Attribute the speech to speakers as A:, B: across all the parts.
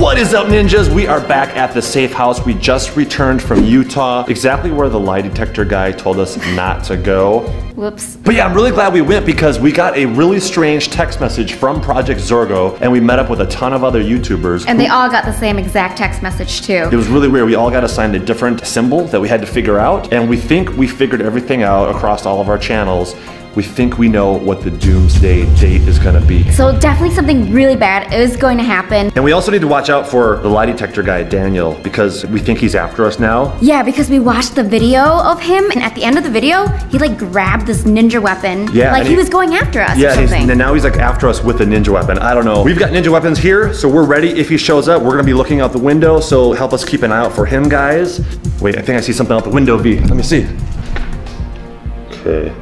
A: What is up, ninjas? We are back at the safe house. We just returned from Utah, exactly where the lie detector guy told us not to go.
B: Whoops.
A: But yeah, I'm really glad we went because we got a really strange text message from Project Zorgo and we met up with a ton of other YouTubers.
B: And they all got the same exact text message too.
A: It was really weird. We all got assigned a different symbol that we had to figure out, and we think we figured everything out across all of our channels. We think we know what the doomsday date is gonna be.
B: So definitely something really bad is going to happen.
A: And we also need to watch out for the lie detector guy, Daniel, because we think he's after us now.
B: Yeah, because we watched the video of him, and at the end of the video, he like grabbed this ninja weapon.
A: Yeah,
B: Like he,
A: he-
B: was going after us
A: Yeah,
B: or
A: and, he's, and now he's like after us with a ninja weapon. I don't know. We've got ninja weapons here, so we're ready. If he shows up, we're gonna be looking out the window, so help us keep an eye out for him, guys. Wait, I think I see something out the window, V. Let me see. Okay.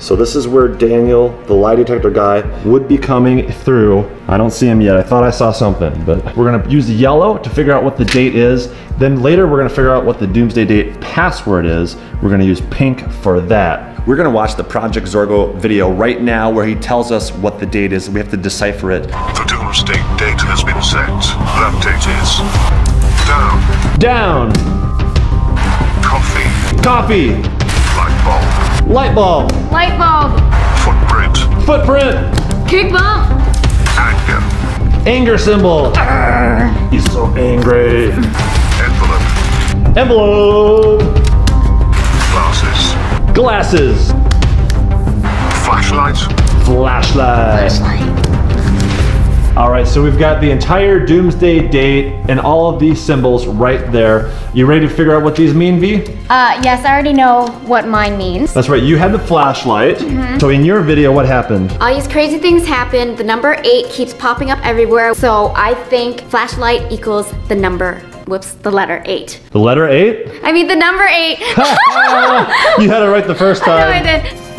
A: So this is where Daniel, the lie detector guy, would be coming through. I don't see him yet. I thought I saw something, but we're gonna use the yellow to figure out what the date is. Then later we're gonna figure out what the doomsday date password is. We're gonna use pink for that. We're gonna watch the Project Zorgo video right now where he tells us what the date is. We have to decipher it.
C: The doomsday date has been set. That date is down,
A: Down,
C: coffee,
A: coffee,
C: light bulb,
A: Light bulb,
C: footprint,
A: footprint,
B: kick bump.
C: anger,
A: anger symbol. He's so angry.
C: envelope,
A: Envelope,
C: glasses,
A: glasses,
C: flashlight,
A: flashlight. All right, so we've got the entire doomsday date and all of these symbols right there. You ready to figure out what these mean, V?
B: Uh, yes, I already know what mine means.
A: That's right, you had the flashlight. Mhm. So in your video, what happened?
B: All these crazy things happen. The number eight keeps popping up everywhere. So I think flashlight equals the number, whoops, the letter eight.
A: The letter eight?
B: I mean the number eight.
A: you had it right the first
B: no,
A: time.
B: I did.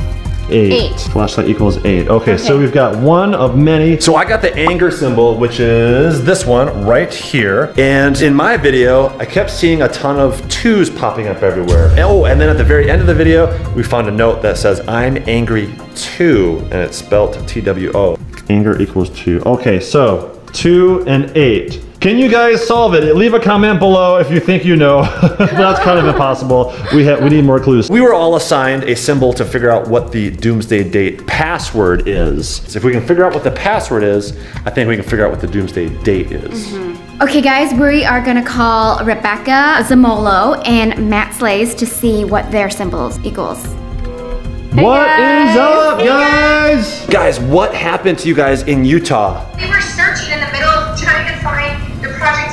A: Eight.
B: Eight.
A: Flashlight equals eight. Okay, so we've got one of many. So I got the anger symbol, which is this one right here. And in my video, I kept seeing a ton of twos popping up everywhere. Oh, and then at the very end of the video, we found a note that says, I'm angry too, and it's spelled T-W-O. Anger equals two. Okay, so two and eight. Can you guys solve it? Leave a comment below if you think you know. That's kind of impossible. We have we need more clues. We were all assigned a symbol to figure out what the doomsday date password is. So if we can figure out what the password is, I think we can figure out what the doomsday date is. Mm-hmm.
B: Okay, guys, we are gonna call Rebecca Zamolo and Matt Slays to see what their symbols equals.
A: What is
B: guys.
A: up,
B: Hey,
A: guys? Guys, what happened to you guys in Utah?
D: We were searching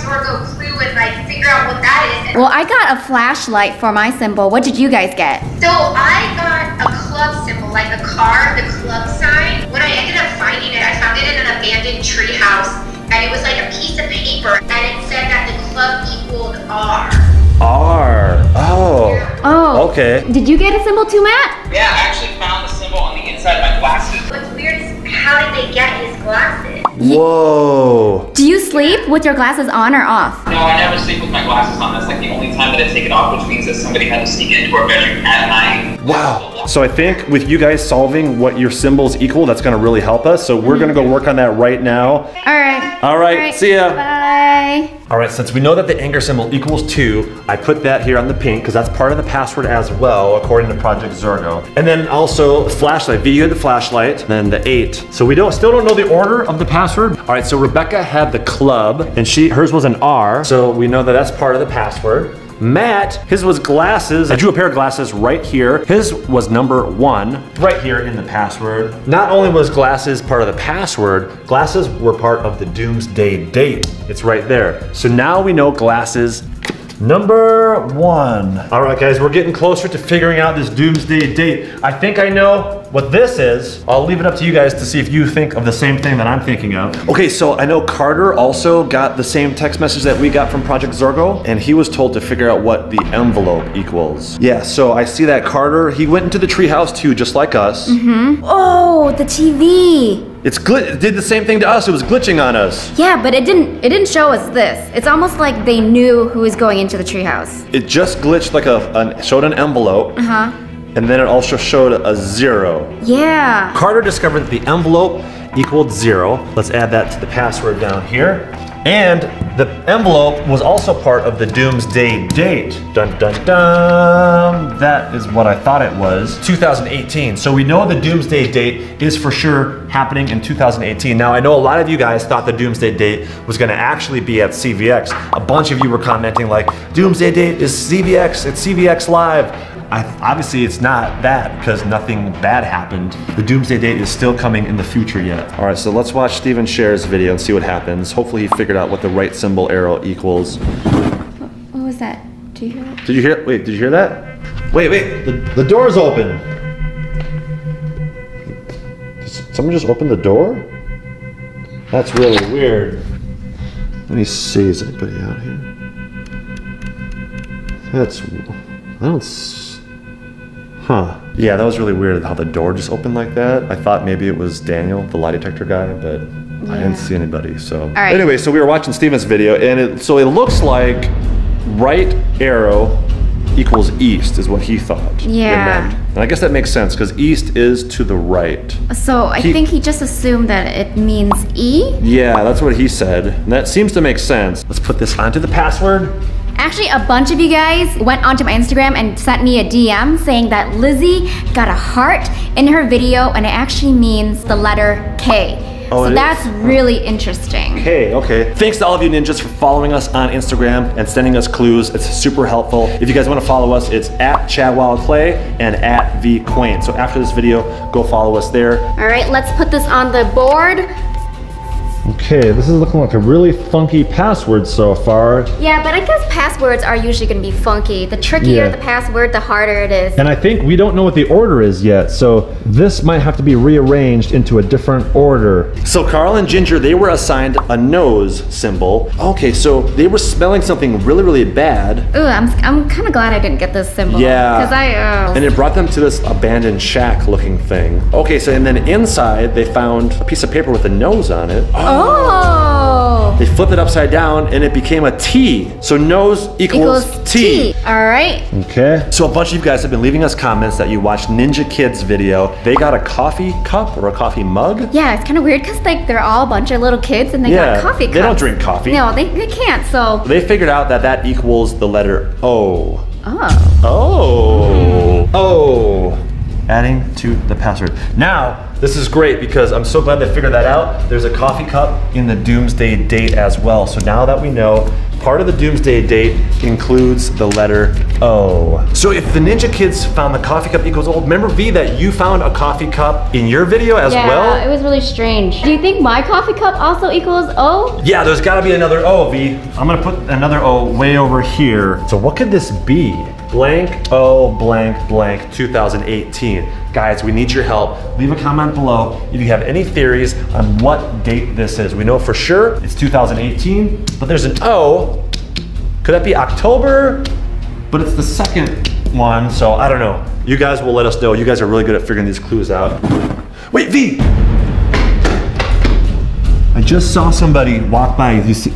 D: Project Zorgo clue and like figure out what that is.
B: Well, I got a flashlight for my symbol. What did you guys get?
D: so I got a club symbol, like a car, the club sign. When I ended up finding it, I found it in an abandoned tree house, and it was like a piece of paper, and it said that the club equaled R.
A: R. Oh.
B: Oh.
A: Okay.
B: Did you get a symbol too, Matt?
E: Yeah, I actually found the symbol on the inside of my glasses.
D: What's weird is how did they get his glasses?
A: Whoa.
B: Do you sleep with your glasses on or off?
E: No, I never sleep with my glasses on. That's like the only time that I take it off, which means that somebody had to sneak into our bedroom at night.
A: Wow. So I think with you guys solving what your symbols equal, that's gonna really help us. So we're mm-hmm. gonna go work on that right now.
B: All right.
A: All right, see ya.
B: Bye.
A: All right, since we know that the anger symbol equals two, I put that here on the pink because that's part of the password as well, according to Project Zorgo. And then also flashlight. V, you the flashlight, then the eight. So we don't still don't know the order of the password. All right, so Rebecca had the club, and she hers was an R, so we know that that's part of the password. Matt, his was glasses. I drew a pair of glasses right here. His was number one, right here in the password. Not only was glasses part of the password, glasses were part of the doomsday date. It's right there. So now we know glasses number one. All right, guys, we're getting closer to figuring out this doomsday date. I think I know what this is. I'll leave it up to you guys to see if you think of the same thing that I'm thinking of. Okay, so I know Carter also got the same text message that we got from Project Zorgo, and he was told to figure out what the envelope equals. Yeah, so I see that Carter, he went into the treehouse too, just like us.
B: Oh, the TV.
A: It's gl- it did the same thing to us. It was glitching on us.
B: Yeah, but it didn't. It didn't show us this. It's almost like they knew who was going into the treehouse.
A: It just glitched like a, an, showed an envelope,
B: Uh huh.
A: And then it also showed a zero.
B: Yeah.
A: Carter discovered that the envelope equaled zero. Let's add that to the password down here. And the envelope was also part of the doomsday date. Dun dun dun. That is what I thought it was. 2018. So we know the doomsday date is for sure happening in 2018. Now I know a lot of you guys thought the doomsday date was going to actually be at CVX. A bunch of you were commenting like, doomsday date is CVX. It's CVX live. I, obviously, it's not that because nothing bad happened. The doomsday date is still coming in the future yet. All right, so let's watch Stephen Sharer's video and see what happens. Hopefully, he figured out what the right symbol arrow equals.
B: What was that? Do you hear it?
A: Did you hear? Wait, did you hear that? Wait, wait. The, the door's open. Did someone just open the door? That's really weird. Let me see. Is anybody out here? That's. I don't. S- Huh. Yeah, that was really weird how the door just opened like that. I thought maybe it was Daniel, the lie detector guy, but I didn't see anybody. So
B: right.
A: anyway, so we were watching Stephen's video, and it so it looks like right arrow equals east is what he thought. it
B: Yeah.
A: meant. And I guess that makes sense because east is to the right.
B: So I
A: He-
B: think he just assumed that it means E.
A: Yeah, that's what he said. And that seems to make sense. Let's put this onto the password.
B: Actually, a bunch of you guys went onto my Instagram and sent me a DM saying that Lizzie got a heart in her video and it actually means the letter K.
A: Oh,
B: so that's
A: is?
B: really interesting.
A: Okay, okay. Thanks to all of you ninjas for following us on Instagram and sending us clues. It's super helpful. If you guys want to follow us, it's at ChadWildClay and at VyQwaint. So after this video, go follow us there.
B: All right, let's put this on the board.
A: Okay, this is looking like a really funky password so far.
B: Yeah, but I guess passwords are usually gonna be funky. The trickier
A: Yeah.
B: the password, the harder it is.
A: And I think we don't know what the order is yet, so this might have to be rearranged into a different order. So Carl and Ginger, they were assigned a nose symbol. Okay, so they were smelling something really, really bad,
B: Ooh, I'm, I'm kind of glad I didn't get this symbol.
A: Yeah.
B: Because I, uh,
A: and it brought them to this abandoned shack looking thing. Okay, so and then inside they found a piece of paper with a nose on it.
B: oh, Oh.
A: They flipped it upside down and it became a T. So nose equals,
B: equals T. All right.
A: Okay. So a bunch of you guys have been leaving us comments that you watched Ninja Kidz video. They got a coffee cup or a coffee mug.
B: Yeah, it's kind of weird because like they're all a bunch of little kids and they
A: Yeah,
B: got coffee cups.
A: they don't drink coffee.
B: No, they, they can't. So,
A: They figured out that that equals the letter O.
B: oh,
A: Oh. Mm. Oh. Adding to the password. Now, this is great because I'm so glad they figured that out. There's a coffee cup in the doomsday date as well. So now that we know, part of the doomsday date includes the letter O. So if the Ninja Kidz found the coffee cup equals O, remember V that you found a coffee cup in your video as
B: yeah,
A: well?
B: it was really strange. Do you think my coffee cup also equals O?
A: Yeah, there's gotta be another O, V. I'm gonna put another O way over here. So what could this be? Blank O blank blank 2018. Guys, we need your help. Leave a comment below if you have any theories on what date this is. We know for sure it's 2018, but there's an O. Could that be October? But it's the second one, so I don't know. You guys will let us know. You guys are really good at figuring these clues out. Wait, V! I just saw somebody walk by. You see?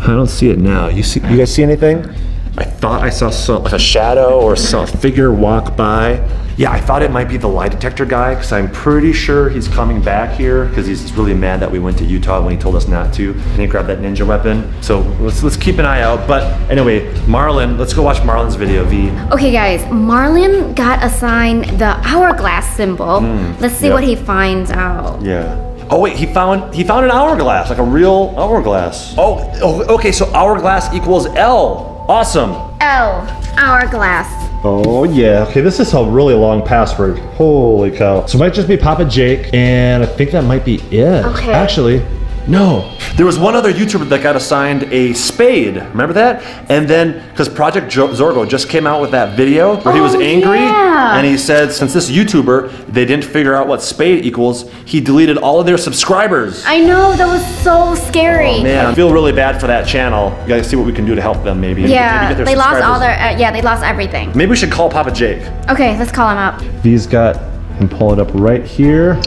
A: I don't see it now. You see? You guys see anything? I thought I saw some, like a shadow or saw a figure walk by. Yeah, I thought it might be the lie detector guy because I'm pretty sure he's coming back here because he's really mad that we went to Utah when he told us not to and he grabbed that ninja weapon. So let's let's keep an eye out. But anyway, Marlin, let's go watch Marlin's video. V.
B: Okay, guys, Marlin got assigned the hourglass symbol. Mm, let's see
A: yeah.
B: what he finds out.
A: Yeah. Oh wait, he found he found an hourglass, like a real hourglass. Oh, oh okay, so hourglass equals L. Awesome.
B: L, hourglass.
A: Oh yeah. Okay, this is a really long password. Holy cow. So it might just be Papa Jake, and I think that might be it.
B: Okay.
A: Actually, no. There was one other YouTuber that got assigned a spade. Remember that? And then, because Project Jo- Zorgo just came out with that video where he was
B: Oh,
A: angry,
B: yeah.
A: and he said since this YouTuber they didn't figure out what spade equals, he deleted all of their subscribers.
B: I know, that was so scary.
A: Oh, Man, I feel really bad for that channel. You gotta see what we can do to help them, maybe.
B: Yeah,
A: Maybe get their
B: they lost all their, uh, yeah, they lost everything.
A: Maybe we should call Papa Jake.
B: Okay, let's call him up.
A: V's got him pull it up right here.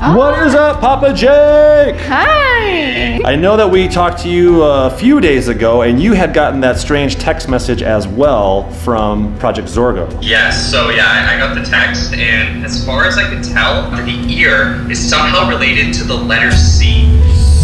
A: What is up, Papa Jake?
B: Hi.
A: I know that we talked to you a few days ago, and you had gotten that strange text message as well from Project Zorgo.
E: Yes, so yeah, I, I got the text, and as far as I could tell, the ear is somehow related to the letter C.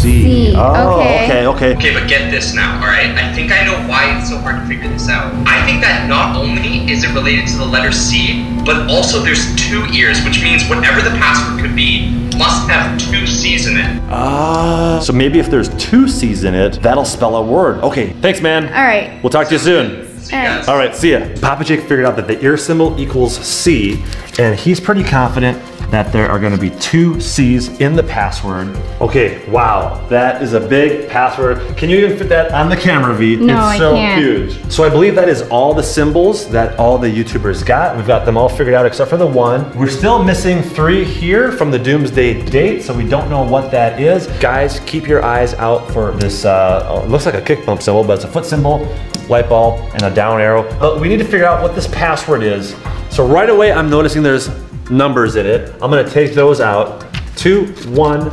A: C.
B: C,
A: Oh,
B: okay.
A: okay, okay.
E: Okay, but get this now, alright? I think I know why it's so hard to figure this out. I think that not only is it related to the letter C, but also there's two ears, which means whatever the password could be must have two C's in it.
A: Ah. so maybe if there's two C's in it, that'll spell a word. Okay, thanks, man.
B: All right.
A: We'll talk to you soon.
E: See you guys.
A: All right, see ya. Papa Jake figured out that the ear symbol equals C, and he's pretty confident that there are gonna be two C's in the password. Okay, wow, that is a big password. Can you even fit that on the camera, V?
B: No,
A: it's
B: I
A: so
B: can't.
A: huge. So I believe that is all the symbols that all the YouTubers got. We've got them all figured out except for the one. We're still missing three here from the Doomsday date, so we don't know what that is. Guys, keep your eyes out for this, uh, oh, looks like a kick bump symbol, but it's a foot symbol, light bulb, and a down arrow. But we need to figure out what this password is. So right away, I'm noticing there's numbers in it. I'm gonna take those out. Two, one,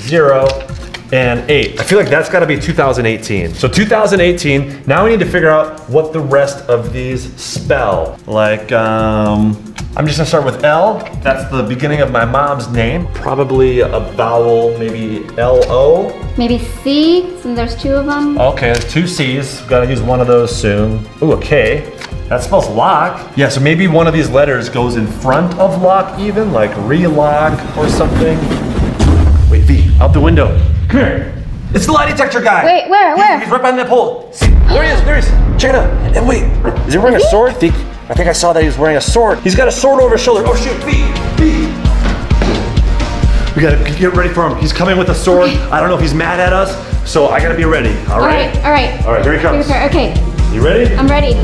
A: zero, and eight. I feel like that's gotta be 2018. So 2018, now we need to figure out what the rest of these spell. Like, um, I'm just gonna start with L. That's the beginning of my mom's name. Probably a vowel, maybe L-O.
B: Maybe C, since there's two of them.
A: Okay, there's two C's. Gotta use one of those soon. Ooh, a K. That spells lock. Yeah, so maybe one of these letters goes in front of lock even, like relock or something. Wait, V, out the window. Come here. It's the lie detector guy.
B: Wait, where,
A: He's-
B: where?
A: He's right behind that pole. See, there he is, there he is. Check it out. And wait, is he wearing a sword? I think, I think I saw that he was wearing a sword. He's got a sword over his shoulder. Oh shoot, V, V. We gotta get ready for him. He's coming with a sword. I don't know if he's mad at us, so I gotta be ready. All
B: All
A: right.
B: right, all right.
A: All right, here he comes.
B: Here, Okay,
A: You ready?
B: I'm ready.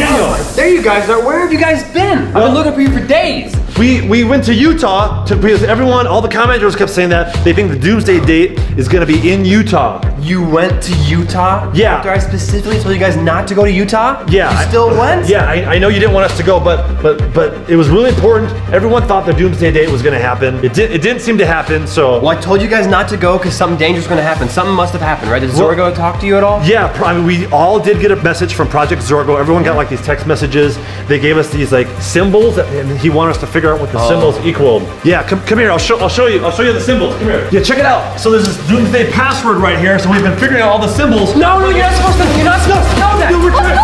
A: Daniel,
F: There you guys are. Where have you guys been? I've been looking for you for days.
A: We, we went to Utah to, because everyone, all the commenters kept saying that they think the doomsday date is gonna be in Utah.
F: You went to Utah?
A: Yeah.
F: After I specifically told you guys not to go to Utah?
A: Yeah.
F: You
A: I-
F: still went?
A: Yeah, I, I know you didn't want us to go, but but but it was really important. Everyone thought the doomsday date was gonna happen. It did it didn't seem to happen, so
F: Well, I told you guys not to go because something dangerous was going to happen. Something must have happened, right? Did
A: Well-
F: Zorgo talk to you at all?
A: Yeah, I mean, we all did get a message from Project Zorgo. Everyone got like these text messages. They gave us these like symbols, that, and he wanted us to figure out what the
F: Oh.
A: symbols equaled. Yeah, come, come here. I'll show. I'll show you. I'll show you the symbols. Come here. Yeah, check it out. So there's this Doomsday password right here. So we've been figuring out all the symbols.
F: No, no, you're not supposed to. You're not supposed to know that.
A: Dude, we're trying-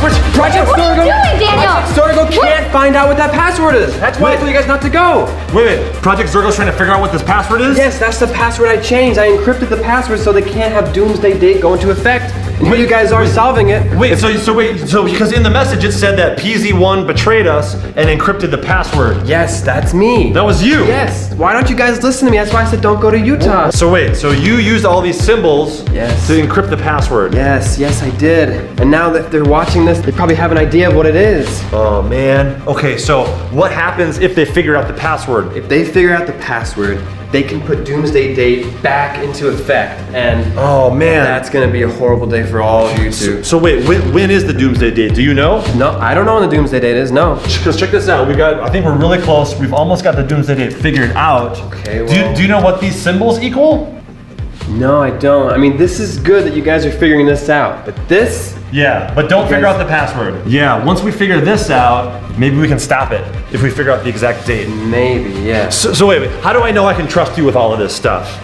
B: What's going on?
F: Project
B: What are you
F: Zorgo.
B: doing, Daniel?
F: Project Zorgo can't find out what that password is. That's why I told you guys not to go.
A: Wait, wait. Project Zorgo's trying to figure out what this password is.
F: Yes, that's the password I changed. I encrypted the password so they can't have Doomsday Date go into effect. Here you guys are solving it.
A: Wait, so so wait, so because in the message it said that PZ1 betrayed us and encrypted the password.
F: Yes, that's me.
A: That was you.
F: Yes. Why don't you guys listen to me? That's why I said don't go to Utah.
A: So wait, so you used all these symbols
F: Yes.
A: to encrypt the password.
F: Yes, yes, I did. And now that they're watching this, they probably have an idea of what it is.
A: Oh man. Okay, so what happens if they figure out the password?
F: If they figure out the password, they can put Doomsday Date back into effect. And
A: Oh man.
F: that's gonna be a horrible day for all of you two.
A: so wait, when, when is the doomsday date? Do you know?
F: No, I don't know when the Doomsday Date is, no.
A: Because check this out. We got. I think we're really close. We've almost got the doomsday date figured out.
F: Okay,
A: Do you, do you know what these symbols equal?
F: No, I don't. I mean, this is good that you guys are figuring this out. But this,
A: Yeah, but don't figure out the password. Yeah, once we figure this out, maybe we can stop it if we figure out the exact date.
F: maybe, yeah.
A: So, so wait, wait, how do I know I can trust you with all of this stuff?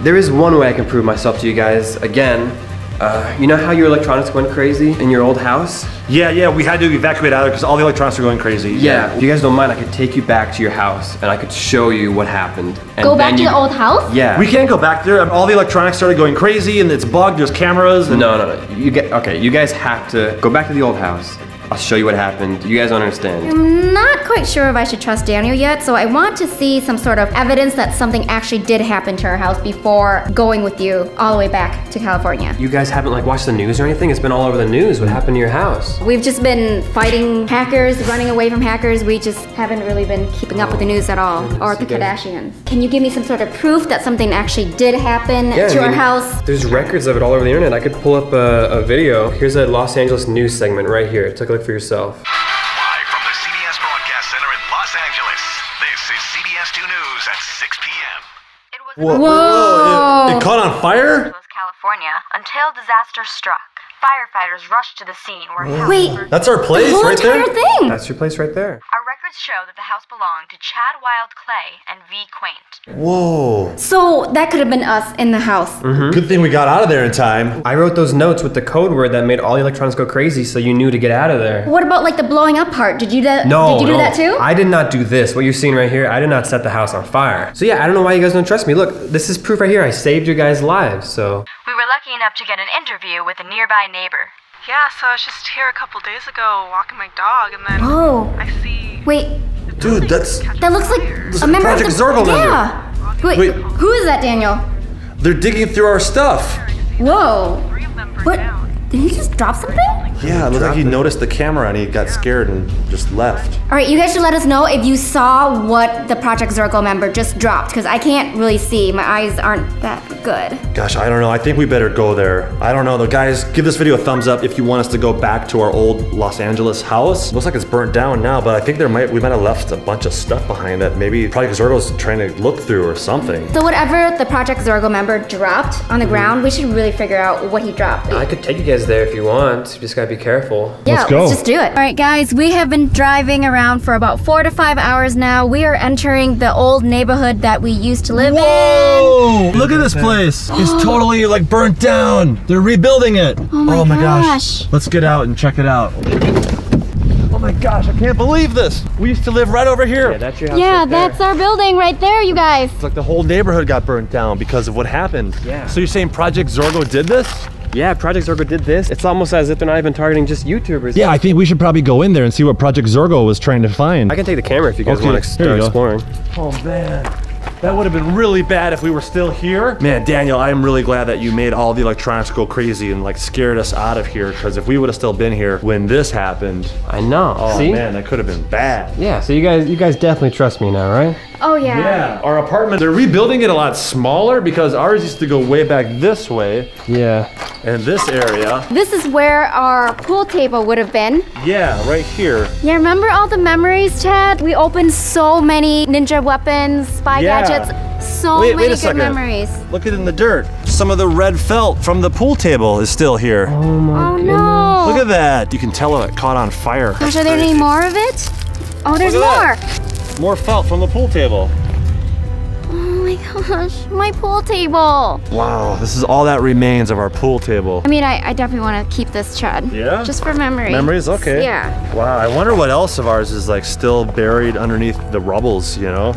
F: There is one way I can prove myself to you guys. Again, uh, you know how your electronics went crazy in your old house?
A: Yeah, yeah, we had to evacuate out of because all the electronics are going crazy.
F: Yeah. If you guys don't mind, I could take you back to your house and I could show you what happened. And
B: Go back to
F: you-
B: the old house?
F: Yeah.
A: We can't go back there. All the electronics started going crazy and it's bugged. There's cameras. And
F: No, no, no. You get okay. You guys have to go back to the old house. I'll show you what happened. You guys don't understand.
B: I'm not quite sure if I should trust Daniel yet, so I want to see some sort of evidence that something actually did happen to our house before going with you all the way back to California.
F: You guys haven't like watched the news or anything? It's been all over the news. What happened to your house?
B: We've just been fighting hackers, running away from hackers. We just haven't really been keeping up with the oh, news at all, or the Kardashians. Can you give me some sort of proof that something actually did happen
F: Yeah, I
B: to our
F: mean,
B: house?
F: There's records of it all over the internet. I could pull up a, a video. Here's a Los Angeles news segment right here. Take a look for yourself.
C: Live from the CBS Broadcast Center in Angeles. This is CBS 2 News at 6 p.m.
G: It was
A: Whoa!
B: Whoa.
A: It, it caught on fire?
G: California until disaster struck. Firefighters rushed to the scene where house
B: Wait.
G: burned.
A: That's our place
B: whole
A: right
B: entire
A: there?
B: thing.
F: That's your place right there.
G: Our records show that the house belonged to Chad Wild Clay and Vy Qwaint.
A: Whoa.
B: So that could have been us in the house. Mm -hmm.
A: Good thing we got out of there in time.
F: I wrote those notes with the code word that made all the electronics go crazy so you knew to get out of there.
B: What about like the blowing up part? Did you that?
F: No,
B: Did you do
F: no.
B: that too?
F: I did not do this. What you're seeing right here, I did not set the house on fire. So yeah, I don't know why you guys don't trust me. Look, this is proof right here. I saved your guys' lives, so.
G: We were lucky enough to get an interview with a nearby neighbor.
H: Yeah, so I was just here a couple days ago walking my dog, and then
B: oh.
H: I see.
B: Wait.
A: Dude, that's.
B: That looks like a
A: a
B: member
A: Project
B: of the
A: Zorgo member.
B: Yeah. Wait,
A: Wait.
B: Who is that, Daniel?
A: They're digging through our stuff.
B: Whoa.
H: Three of
B: What?
H: Down.
B: Did he just drop something?
A: Yeah, it looked like he noticed the camera and he got scared and just left.
B: All right, you guys should let us know if you saw what the Project Zorgo member just dropped, because I can't really see. My eyes aren't that good.
A: Gosh, I don't know. I think we better go there. I don't know. The guys, give this video a thumbs up if you want us to go back to our old Los Angeles house. Looks like it's burnt down now, but I think there might we might have left a bunch of stuff behind that maybe Project Zorgo's trying to look through or something.
B: So whatever the Project Zorgo member dropped
A: Mm-hmm.
B: on the ground, we should really figure out what he dropped.
F: I could take you guys there if you want. You just gotta be careful.
B: Yeah,
A: Let's go.
B: let's just do it. All right, guys, we have been driving around for about four to five hours now. We are entering the old neighborhood that we used to live in.
A: Whoa! Look at this place. It's totally like burnt down. They're rebuilding it.
B: Oh my oh gosh.
A: Let's get out and check it out. Oh my gosh, I can't believe this. We used to live right over here.
F: Yeah, that's your house.
B: Yeah,
F: right there.
B: that's our building right there, you guys.
A: It's like the whole neighborhood got burnt down because of what happened.
F: Yeah.
A: So you're saying Project Zorgo did this?
F: Yeah, Project Zorgo did this. It's almost as if they're not even targeting just YouTubers.
A: Yeah, I think we should probably go in there and see what Project Zorgo was trying to find.
F: I can take the camera if you guys
A: Okay,
F: want to
A: here
F: start exploring.
A: Oh man. That would have been really bad if we were still here. Man, Daniel, I'm really glad that you made all the electronics go crazy and like scared us out of here. Because if we would have still been here when this happened,
F: I know.
A: oh
F: See?
A: man, that could have been bad.
F: Yeah, so you guys you guys definitely trust me now, right?
B: Oh yeah.
A: Yeah, our apartment, they're rebuilding it a lot smaller because ours used to go way back this way
F: Yeah.
A: And this area.
B: This is where our pool table would have been.
A: Yeah, right here.
B: Yeah, remember all the memories, Chad? We opened so many ninja weapons, spy
A: Yeah.
B: gadgets, so
A: Wait- wait
B: many
A: a
B: good
A: second.
B: memories.
A: Look at it in the dirt. Some of the red felt from the pool table is still here.
F: Oh my
B: Oh no.
A: Look at that. You can tell it caught on fire.
B: Gosh, are there any more of it? Oh, there's more.
A: at More felt from the pool table.
B: Oh my gosh, my pool table.
A: Wow, this is all that remains of our pool table.
B: I mean, I, I definitely want to keep this, Chad.
A: Yeah?
B: Just for memory.
A: Memories? Okay.
B: Yeah.
A: Wow, I wonder what else of ours is like still buried underneath the rubbles, you know?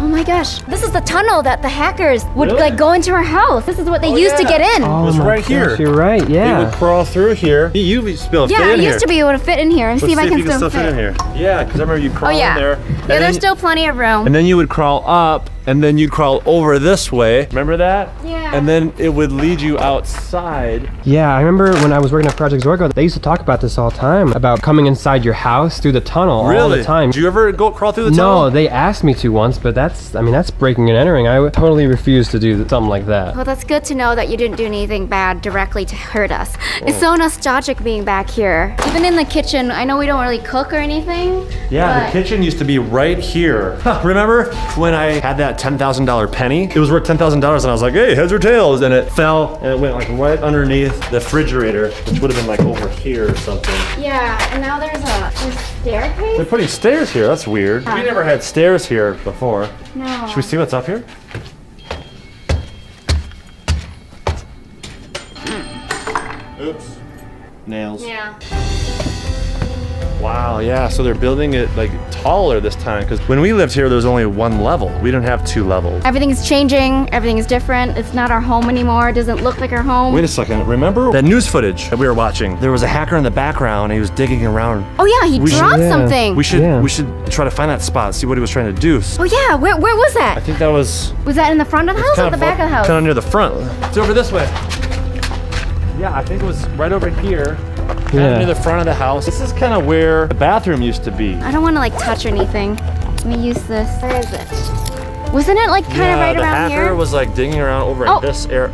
B: Oh my gosh. This is the tunnel that the hackers would
A: Really?
B: like go into our house. This is what they
A: Oh,
B: used to get in.
A: Oh, It was
F: my
A: right here.
F: gosh, You're right,
A: It would crawl through here. You used to be able to
B: yeah,
A: fit
B: I
A: in
B: used
A: here.
B: to be able to fit in here and
A: Let's
B: see if I can
A: you can
B: still
A: still
B: fit.
A: fit in here. Yeah, because I remember you
B: Oh yeah.
A: in there.
B: Yeah, there's
A: then-
B: still plenty of room.
A: And then you would crawl up, and then you'd crawl over this way. Remember that?
B: Yeah.
A: And then it would lead you outside.
F: Yeah, I remember when I was working at Project Zorgo, they used to talk about this all the time about coming inside your house through the tunnel all the time.
A: Did you ever go crawl through the tunnel?
F: No, they asked me to once, but that's, I mean, that's breaking and entering. I would totally refuse to do something like that.
B: Well, that's good to know that you didn't do anything bad directly to hurt us. It's oh. so nostalgic being back here. Even in the kitchen, I know we don't really cook or anything.
A: Yeah,
B: but-
A: the kitchen used to be right here. Huh, Remember when I had that $10,000 penny? It was worth $10,000 and I was like, hey, heads or tails? And it fell and it went like right underneath the refrigerator, which would have been like over here or something.
B: Yeah, and now there's a, there's
A: They're putting stairs here. That's weird. We never had stairs here before.
B: No.
A: Should we see what's up here? Hmm. Oops. Nails.
B: Yeah.
A: Wow, yeah, so they're building it like taller this time because when we lived here, there was only one level. We didn't have two levels.
B: Everything's changing. everything is different. It's not our home anymore. It doesn't look like our home.
A: Wait a second, remember that news footage that we were watching? There was a hacker in the background and he was digging around.
B: oh yeah, he
A: We should-
B: dropped
F: Yeah.
B: something.
A: We should
F: Yeah.
A: we should try to find that spot, see what he was trying to do.
B: oh yeah, where, where was that?
A: I think that was
B: Was that in the front of the house or the back of the house?
A: Kind of near the front. It's over this way. Yeah, I think it was right over here. Kind
F: Yeah.
A: of near the front of the house. This is kind of where the bathroom used to be.
B: I don't want to like touch anything. Let me use this. Where is it? Wasn't it like kind of
A: yeah,
B: right
A: the
B: around
A: hacker was like digging around over
B: Oh.
A: in this area.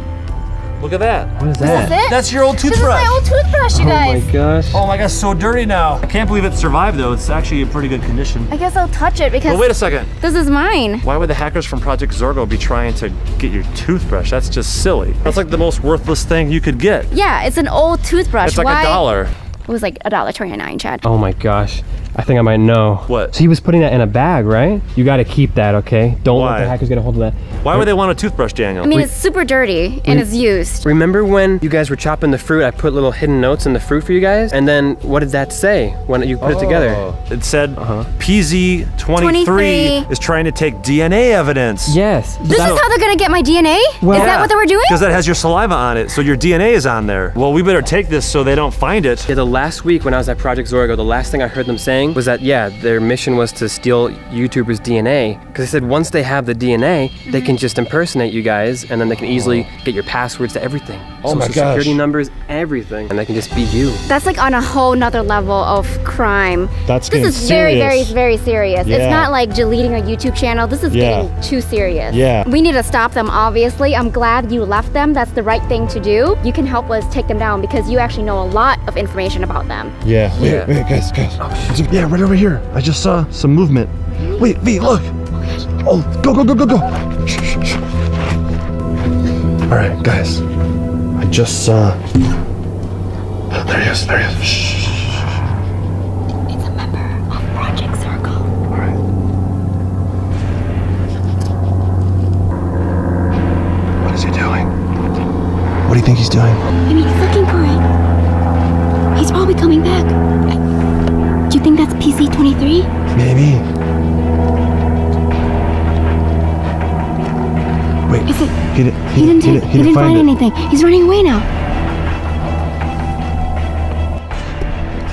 A: Look at that.
F: What is
B: This
F: that?
B: is it?
A: That's your old toothbrush.
B: This is
A: toothbrush.
B: my old toothbrush, you guys.
F: Oh my gosh.
A: Oh my gosh, so dirty now. I can't believe it survived though. It's actually in pretty good condition.
B: I guess I'll touch it because
A: But wait a second.
B: this is mine.
A: Why would the hackers from Project Zorgo be trying to get your toothbrush? That's just silly. That's like the most worthless thing you could get.
B: Yeah, it's an old toothbrush.
A: It's like
B: Why?
A: a dollar.
B: It was like a dollar twenty-nine, Chad.
F: Oh my gosh. I think I might know.
A: What?
F: So he was putting that in a bag, right? You got to keep that, okay? Don't
A: Why?
F: let the hackers get a hold of that.
A: Why would they want a toothbrush, Daniel?
B: I mean, it's super dirty and it's used.
F: Remember when you guys were chopping the fruit? I put little hidden notes in the fruit for you guys, and then what did that say when you put it together?
A: Oh. It said
F: Uh-huh.
A: PZ23
B: 23.
A: is trying to take DNA evidence.
F: Yes.
B: This is how they're gonna get my DNA?
F: Well-
B: is that what they were doing?
A: Because that has your saliva on it, so your DNA is on there. Well, we better take this so they don't find it.
F: Yeah, the last week when I was at Project Zorgo, the last thing I heard them saying was that, yeah, their mission was to steal YouTubers' DNA. Because they said once they have the DNA, they
B: Mm-hmm.
F: can just impersonate you guys, and then they can easily get your passwords to everything.
A: Oh my
F: Social security numbers, everything. And they can just be you.
B: That's like on a whole nother level of crime.
A: That's
B: this
A: getting
B: is very, very, very serious.
A: Yeah.
B: It's not like deleting a YouTube channel. This is
A: Yeah.
B: getting too serious.
A: Yeah.
B: We need to stop them, obviously. I'm glad you left them. That's the right thing to do. You can help us take them down because you actually know a lot of information about them.
A: Yeah. Wait,
F: Yeah.
A: wait, guys, guys. It's- yeah, right over here. I just saw some movement. Wait, V, look. Oh, go, go, go, go, go. Shh, shh, shh. All right, guys. I just saw. There he is. There he is. Shh.
B: It's a member of Project Zorgo.
A: All right. What is he doing? What do you think he's doing? He, did,
B: He didn't take. He, didn't find
A: it.
B: anything. He's running away now.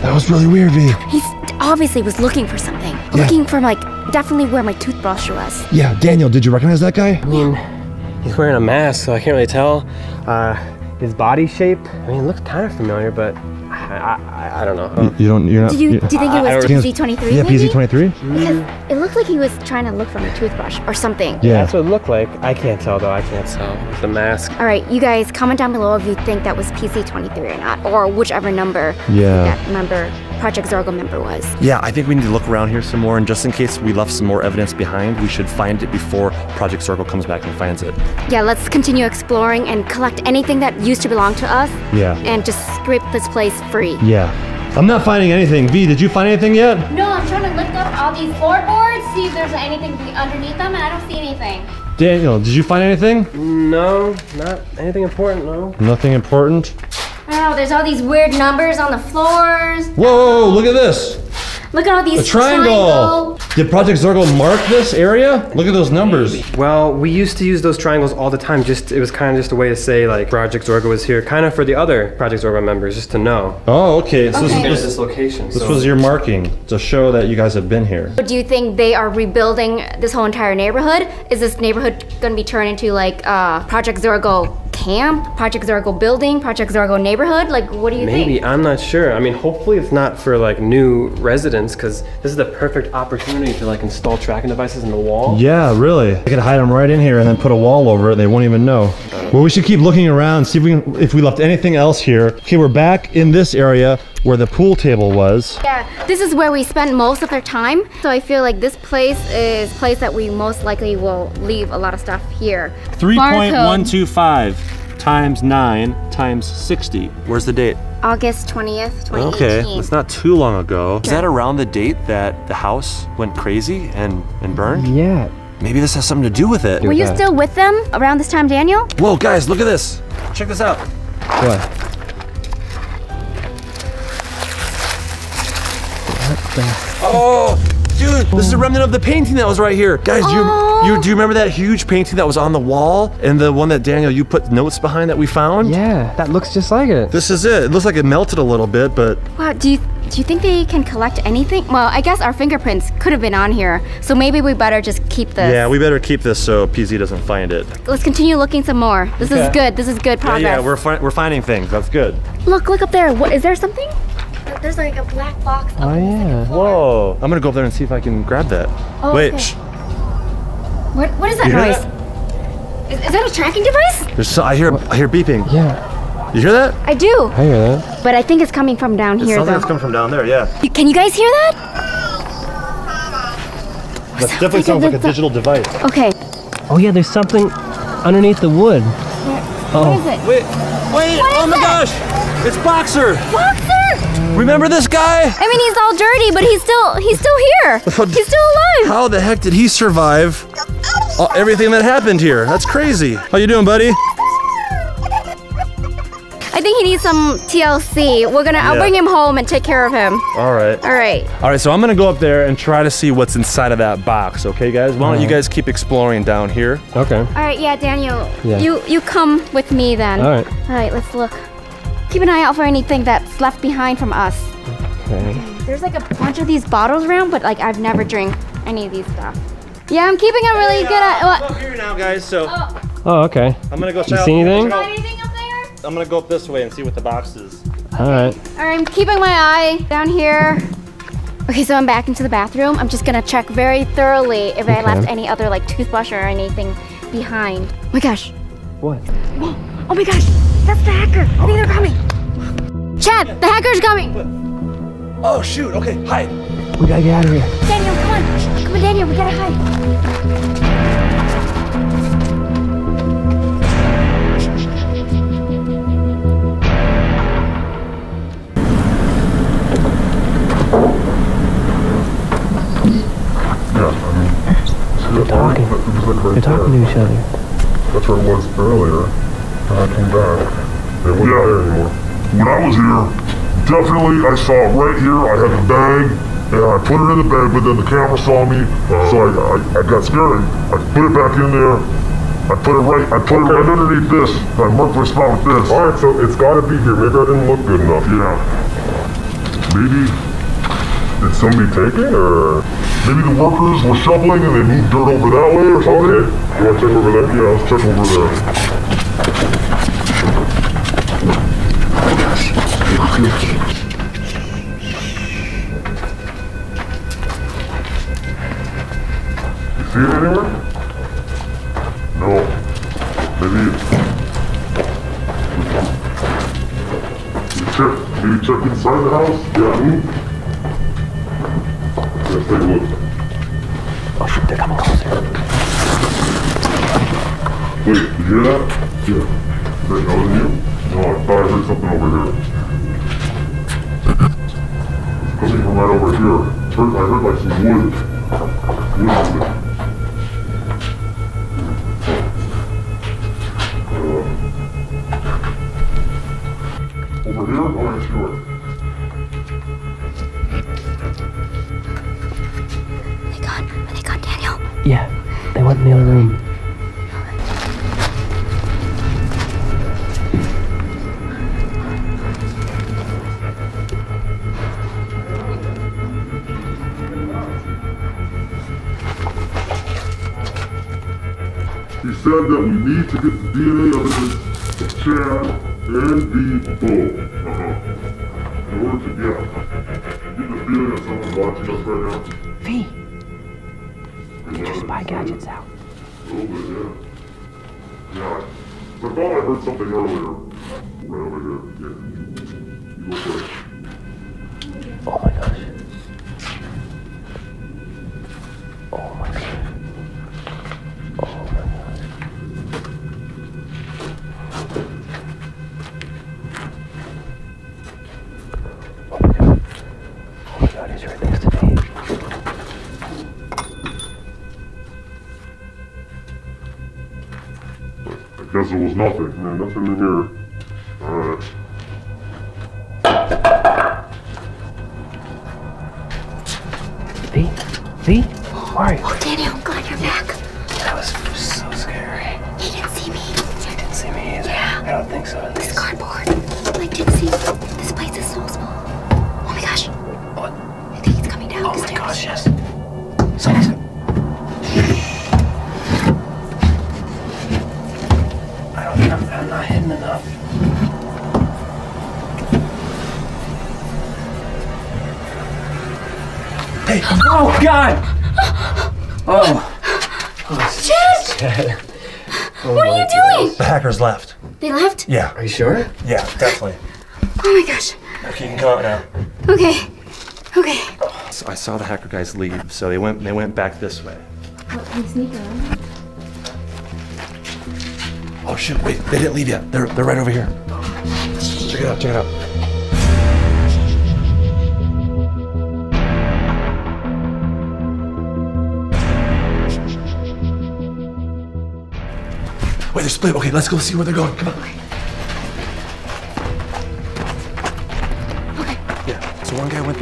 A: That was really weird, V.
B: He's obviously was looking for something. Looking for like definitely where my toothbrush was.
A: Yeah, Daniel, did you recognize that guy?
F: I mean, he's wearing a mask, so I can't really tell. Uh, his body shape, I mean, it looks kind of familiar, but I, I, I don't know.
A: You don't. You're not.
B: Did you? Do you think it was
A: don't-
B: PZ23?
A: Yeah,
B: maybe?
A: PZ twenty three.
B: Because it looked like he was trying to look for a toothbrush or something.
A: Yeah.
F: That's what it looked like. I can't tell though. I can't tell. With the mask.
B: All right, you guys, comment down below if you think that was PZ23 or not, or whichever number
A: Yeah.
B: that member, Project Zorgo member was.
A: Yeah, I think we need to look around here some more, and just in case we left some more evidence behind, we should find it before Project Zorgo comes back and finds it.
B: Yeah, let's continue exploring and collect anything that used to belong to us
A: Yeah.
B: and just scrape this place free.
A: Yeah. I'm not finding anything. V, did you find anything yet?
B: No, I'm trying to lift up all these floorboards, see if there's anything underneath them, and I don't see anything.
A: Daniel, did you find anything?
F: No, not anything important. No.
A: Nothing important.
B: Oh, there's all these weird numbers on the floors.
A: Whoa, look at this.
B: Look at all these
A: A triangle. Did Project Zorgo mark this area? Look at those numbers.
F: Well, we used to use those triangles all the time. Just it was kind of just a way to say like Project Zorgo was here, kind of for the other Project Zorgo members, just to know.
A: Oh, okay. So
B: Okay.
A: this,
F: There's
A: this,
F: this location.
A: this
F: so-
A: was your marking to show that you guys have been here.
B: Do you think they are rebuilding this whole entire neighborhood? Is this neighborhood gonna be turned into like uh, Project Zorgo camp, Project Zorgo building, Project Zorgo neighborhood? Like, what do you think?
F: Maybe
B: think?
F: I'm not sure. I mean, hopefully it's not for like new residents, because this is the perfect opportunity to like install tracking devices in the wall.
A: Yeah, really. I could hide them right in here and then put a wall over it. They won't even know. Well, we should keep looking around, see if we can, if we left anything else here. Okay, we're back in this area where the pool table was.
B: Yeah, this is where we spend most of our time. So I feel like this place is place that we most likely will leave a lot of stuff here.
A: 3.125 times 9 times 60. Where's the date?
B: August 20th, 2018.
A: Okay, that's not too long ago. Is that around the date that the house went crazy and, and burned?
F: Yeah.
A: Maybe this has something to do with it.
B: Were you still with them around this time, Daniel?
A: Whoa, guys, look at this. Check this out.
F: What?
A: Oh, dude, this is a remnant of the painting that was right here. Guys, do you,
B: Oh.
A: you do you remember that huge painting that was on the wall and the one that Daniel you put notes behind that we found?
F: Yeah, that looks just like it.
A: This is it. It looks like it melted a little bit, but
B: Wow, do you do you think they can collect anything? Well, I guess our fingerprints could have been on here, so maybe we better just keep this.
A: yeah, we better keep this so PZ doesn't find it.
B: Let's continue looking some more. This is good. This is good
A: Yeah,
B: progress.
A: yeah, we're fi- we're finding things. That's good.
B: Look, look up there. What is there something? There's like a black box.
F: Oh yeah.
A: Whoa! I'm gonna go up there and see if I can grab that.
B: Oh,
A: Wait,
B: okay. What what is that
A: You
B: noise?
A: that?
B: Is, is that a tracking device?
A: There's so, I hear I hear beeping.
F: Yeah,
A: You hear that?
B: I do,
F: I hear that.
B: but I think it's coming from down
A: It
B: here
A: sounds like it's coming from down there. Yeah.
B: You- Can you guys hear that?
A: That definitely
B: like
A: sounds
B: a-
A: like a digital device.
B: Okay.
F: Oh yeah, there's something underneath the wood.
B: What is it?
A: Wait, wait!
B: What
A: oh my
B: it?
A: gosh! It's Boxer.
B: Boxer!
A: Remember this guy?
B: I mean, he's all dirty, but he's still he's still here. He's still alive.
A: How the heck did he survive everything that happened here? That's crazy. How you doing, buddy?
B: I think he needs some TLC. We're gonna. I'll bring him home and take care of him.
A: All right.
B: All right.
A: All right, so I'm gonna go up there and try to see what's inside of that box. Okay, guys? Why don't you guys keep exploring down here?
F: Okay.
B: All right. Yeah, Daniel.
F: Yeah.
B: You you come with me then.
F: All right.
B: All right. Let's look. Keep an eye out for anything that's left behind from us.
F: Okay.
B: There's like a bunch of these bottles around, but like I've never drank any of these stuff. Yeah, I'm keeping a really good uh, eye. What?
A: up here now, guys. So
F: Oh, oh okay.
A: I'm gonna go check
F: You
A: out.
F: see anything?
A: check
B: Anything up there?
A: I'm gonna go up this way and see what the box is.
F: All right.
B: All right, I'm keeping my eye down here. Okay, so I'm back into the bathroom. I'm just gonna check very thoroughly if I left any other like toothbrush or anything behind. Oh my gosh.
F: What?
B: Oh my gosh. That's the hacker. I think they're coming. Chad, the hacker's coming.
A: Oh shoot! Okay, hide.
F: We gotta get out of here.
B: Daniel, come on. Come on, Daniel. We gotta hide.
F: They're talking. They're talking to each other.
C: That's where it was earlier. I came back. It wasn't there anymore. When I was here, definitely I saw it right here. I had the bag, and I put it in the bag, but then the camera saw me, so I, I, I got scared. I put it back in there. I put it right. I put it right underneath this. I marked my spot with this. All right, so it's got to be here. Maybe I didn't look good enough. Yeah. Maybe did somebody take it, or maybe the workers were shoveling and they moved dirt over that way or something? You want to check over there? Yeah, let's check over there. See it anywhere? No. Maybe. Check, inside the house? Yeah. Let's take a look.
F: Oh shoot, they're coming closer.
C: Wait, you hear that? Yeah. That wasn't you? No, I thought I heard something over here. Coming from right over here. Heard, I heard like some wood. Wood earlier. Right over Guess it was nothing. Yeah, nothing in here.
B: Yeah,
A: definitely.
B: Oh my gosh.
A: Okay, you can come out now.
B: Okay. Okay.
A: So I saw the hacker guys leave, so they went they went back this way. Oh shit, wait, they didn't leave yet. They're they're right over here. Check it out, check it out. Wait, they're split. Okay, let's go see where they're going. Come on.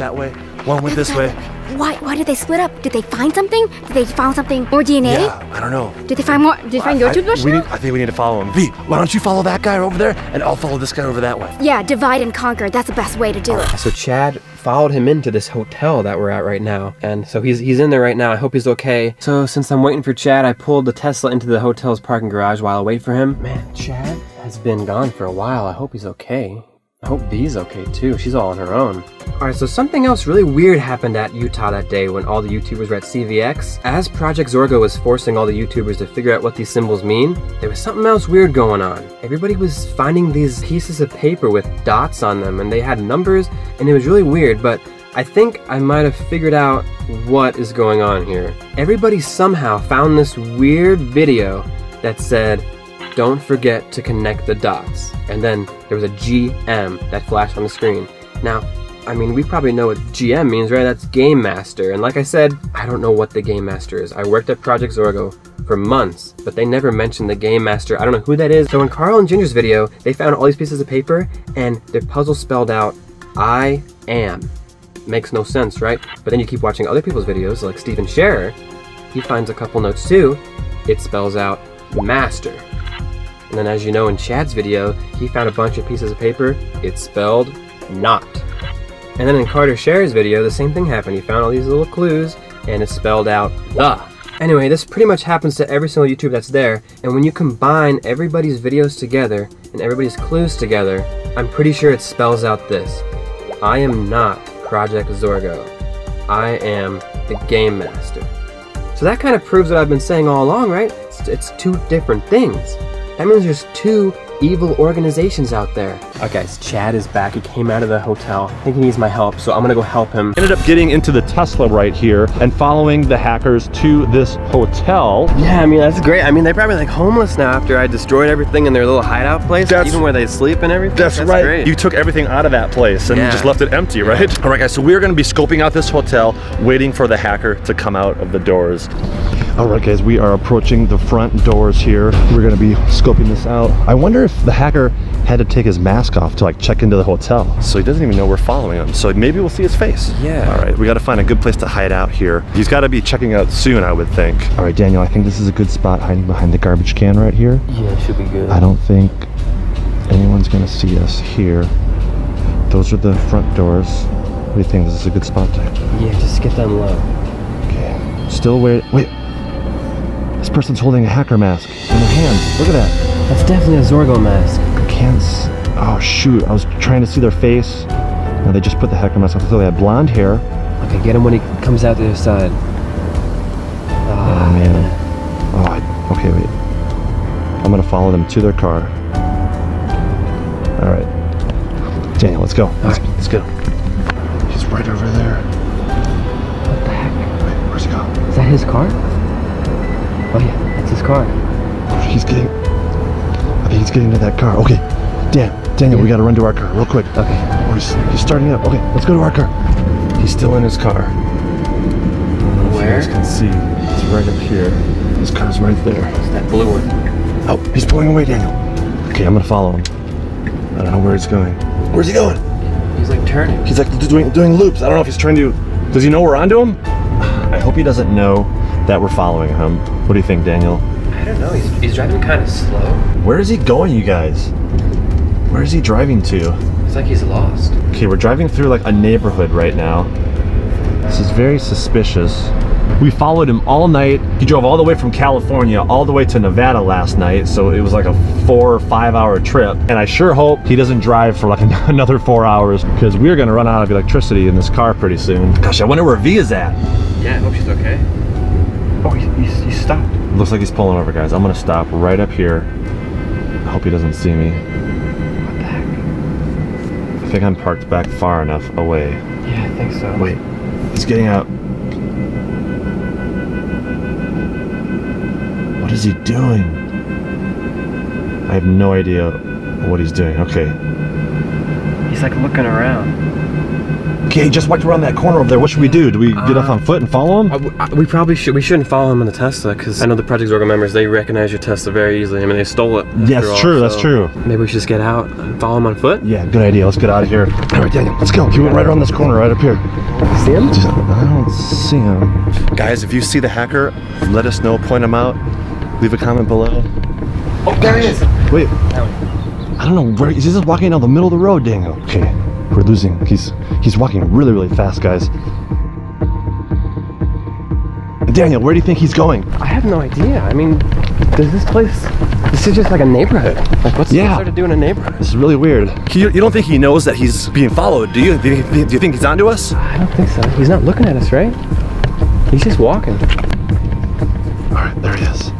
A: That way, one went this way.
B: Why why did they split up? Did they find something? Did they find something more DNA?
A: Yeah, I don't know.
B: Did they find more did they find your
A: I,
B: toothbrush
A: we need, I think we need to follow him. Vy, why don't you follow that guy over there, and I'll follow this guy over that way.
B: Yeah, divide and conquer. That's the best way to do it.
F: So Chad followed him into this hotel that we're at right now, and so he's he's in there right now. I hope he's okay. So since I'm waiting for Chad, I pulled the Tesla into the hotel's parking garage while I wait for him. Man, Chad has been gone for a while. I hope he's okay. I hope Vy's okay too. She's all on her own. Alright, so something else really weird happened at Utah that day when all the YouTubers were at CVX. As Project Zorgo was forcing all the YouTubers to figure out what these symbols mean, there was something else weird going on. Everybody was finding these pieces of paper with dots on them and they had numbers and it was really weird, but I think I might have figured out what is going on here. Everybody somehow found this weird video that said, don't forget to connect the dots. And then there was a GM that flashed on the screen. Now, I mean, we probably know what GM means, right? That's Game Master. And like I said, I don't know what the Game Master is. I worked at Project Zorgo for months, but they never mentioned the Game Master. I don't know who that is. So in Carl and Ginger's video, they found all these pieces of paper and their puzzle spelled out, I am. Makes no sense, right? But then you keep watching other people's videos, like Stephen Sharer, he finds a couple notes too. It spells out master. And then as you know in Chad's video, he found a bunch of pieces of paper. It spelled not. And then in Carter Sharer's video, the same thing happened. He found all these little clues and it spelled out the. Anyway, this pretty much happens to every single YouTube that's there. And when you combine everybody's videos together and everybody's clues together, I'm pretty sure it spells out this. I am not Project Zorgo. I am the Game Master. So that kind of proves what I've been saying all along, right? It's, it's two different things. That means there's two evil organizations out there. Okay, so Chad is back. He came out of the hotel. I think he needs my help, so I'm gonna go help him.
A: Ended up getting into the Tesla right here and following the hackers to this hotel.
F: Yeah, I mean, that's great. I mean, they're probably like homeless now after I destroyed everything in their little hideout place,
A: That's-
F: even where they sleep and everything.
A: That's, right.
F: Great.
A: You took everything out of that place and
F: Yeah.
A: just left it empty, right? All right, guys, so we're gonna be scoping out this hotel, waiting for the hacker to come out of the doors. All right, guys, we are approaching the front doors here. We're gonna be scoping this out. I wonder if the hacker had to take his mask off to like check into the hotel. So he doesn't even know we're following him. So maybe we'll see his face.
F: Yeah.
A: All right, we gotta find a good place to hide out here. He's gotta be checking out soon, I would think. All right, Daniel, I think this is a good spot hiding behind the garbage can right here.
F: Yeah, it should be good.
A: I don't think anyone's gonna see us here. Those are the front doors. What do you think? This is a good spot to.
F: Yeah, just get them low.
A: Okay. Still wait. Wait. This person's holding a hacker mask in their hand. Look at that.
F: That's definitely a Zorgo mask.
A: I can't. S- oh shoot! I was trying to see their face. Now they just put the hacker mask on. So they had blonde hair.
F: Okay, get him when he comes out the other side.
A: Oh man. Oh. I, okay. Wait. I'm gonna follow them to their car. All right. Daniel, let's go. Let's,
F: right.
A: let's go. He's right over there.
F: What the heck?
A: Wait, where's he going?
F: Is that his car? Oh yeah, that's his car.
A: He's getting. I think he's getting to that car. Okay, Dan, Daniel, we gotta run to our car real quick.
F: Okay.
A: Oh, he's, he's starting up. Okay, let's go to our car. He's still in his car.
F: Where?
A: You guys can see. He's right up here. His car's right there.
F: That blue one.
A: Oh, he's pulling away, Daniel. Okay, I'm gonna follow him. I don't know where he's going. Where's he going?
F: He's like turning.
A: He's like doing doing loops. I don't know if he's trying to. Does he know we're onto him? I hope he doesn't know that we're following him. What do you think, Daniel?
F: I don't know. He's, he's driving kind of slow.
A: Where is he going, you guys? Where is he driving to?
F: It's like he's lost.
A: Okay, we're driving through like a neighborhood right now. This is very suspicious. We followed him all night. He drove all the way from California all the way to Nevada last night, so it was like a four or five hour trip. And I sure hope he doesn't drive for like another four hours because we're gonna run out of electricity in this car pretty soon. Gosh, I wonder where Vy is at.
F: Yeah, I hope she's okay.
A: Oh, he, he, he stopped. Looks like he's pulling over, guys. I'm gonna stop right up here. I hope he doesn't see me.
F: What the heck?
A: I think I'm parked back far enough away.
F: Yeah, I think so.
A: Wait, he's getting out. What is he doing? I have no idea what he's doing. Okay.
F: He's like looking around.
A: Okay, he just walked around that corner over there. What should we do? Do we get off on foot and follow him?
F: Uh, w- uh, we probably should. We shouldn't follow him on the Tesla because I know the Project Zorgo members. They recognize your Tesla very easily. I mean, they stole it.
A: Yeah, that's
F: all,
A: true, that's true.
F: Maybe we should just get out and follow him on foot.
A: Yeah, good idea. Let's get out of here. All right, Daniel, let's go. He went right around this corner, right up here.
F: See him?
A: I don't see him. Guys, if you see the hacker, let us know. Point him out. Leave a comment below.
F: Oh, there he is.
A: Wait. I don't know where he's just walking down the middle of the road, Daniel. Okay, we're losing. He's he's walking really, really fast, guys. Daniel, where do you think he's going?
F: I have no idea. I mean, does this place? This is just like a neighborhood. Like, what's,
A: Yeah.
F: what's there to do in a neighborhood?
A: This is really weird. You, you don't think he knows that he's being followed, do you? Do you, do you think he's onto us?
F: I don't think so. He's not looking at us, right? He's just walking.
A: All right, there he is.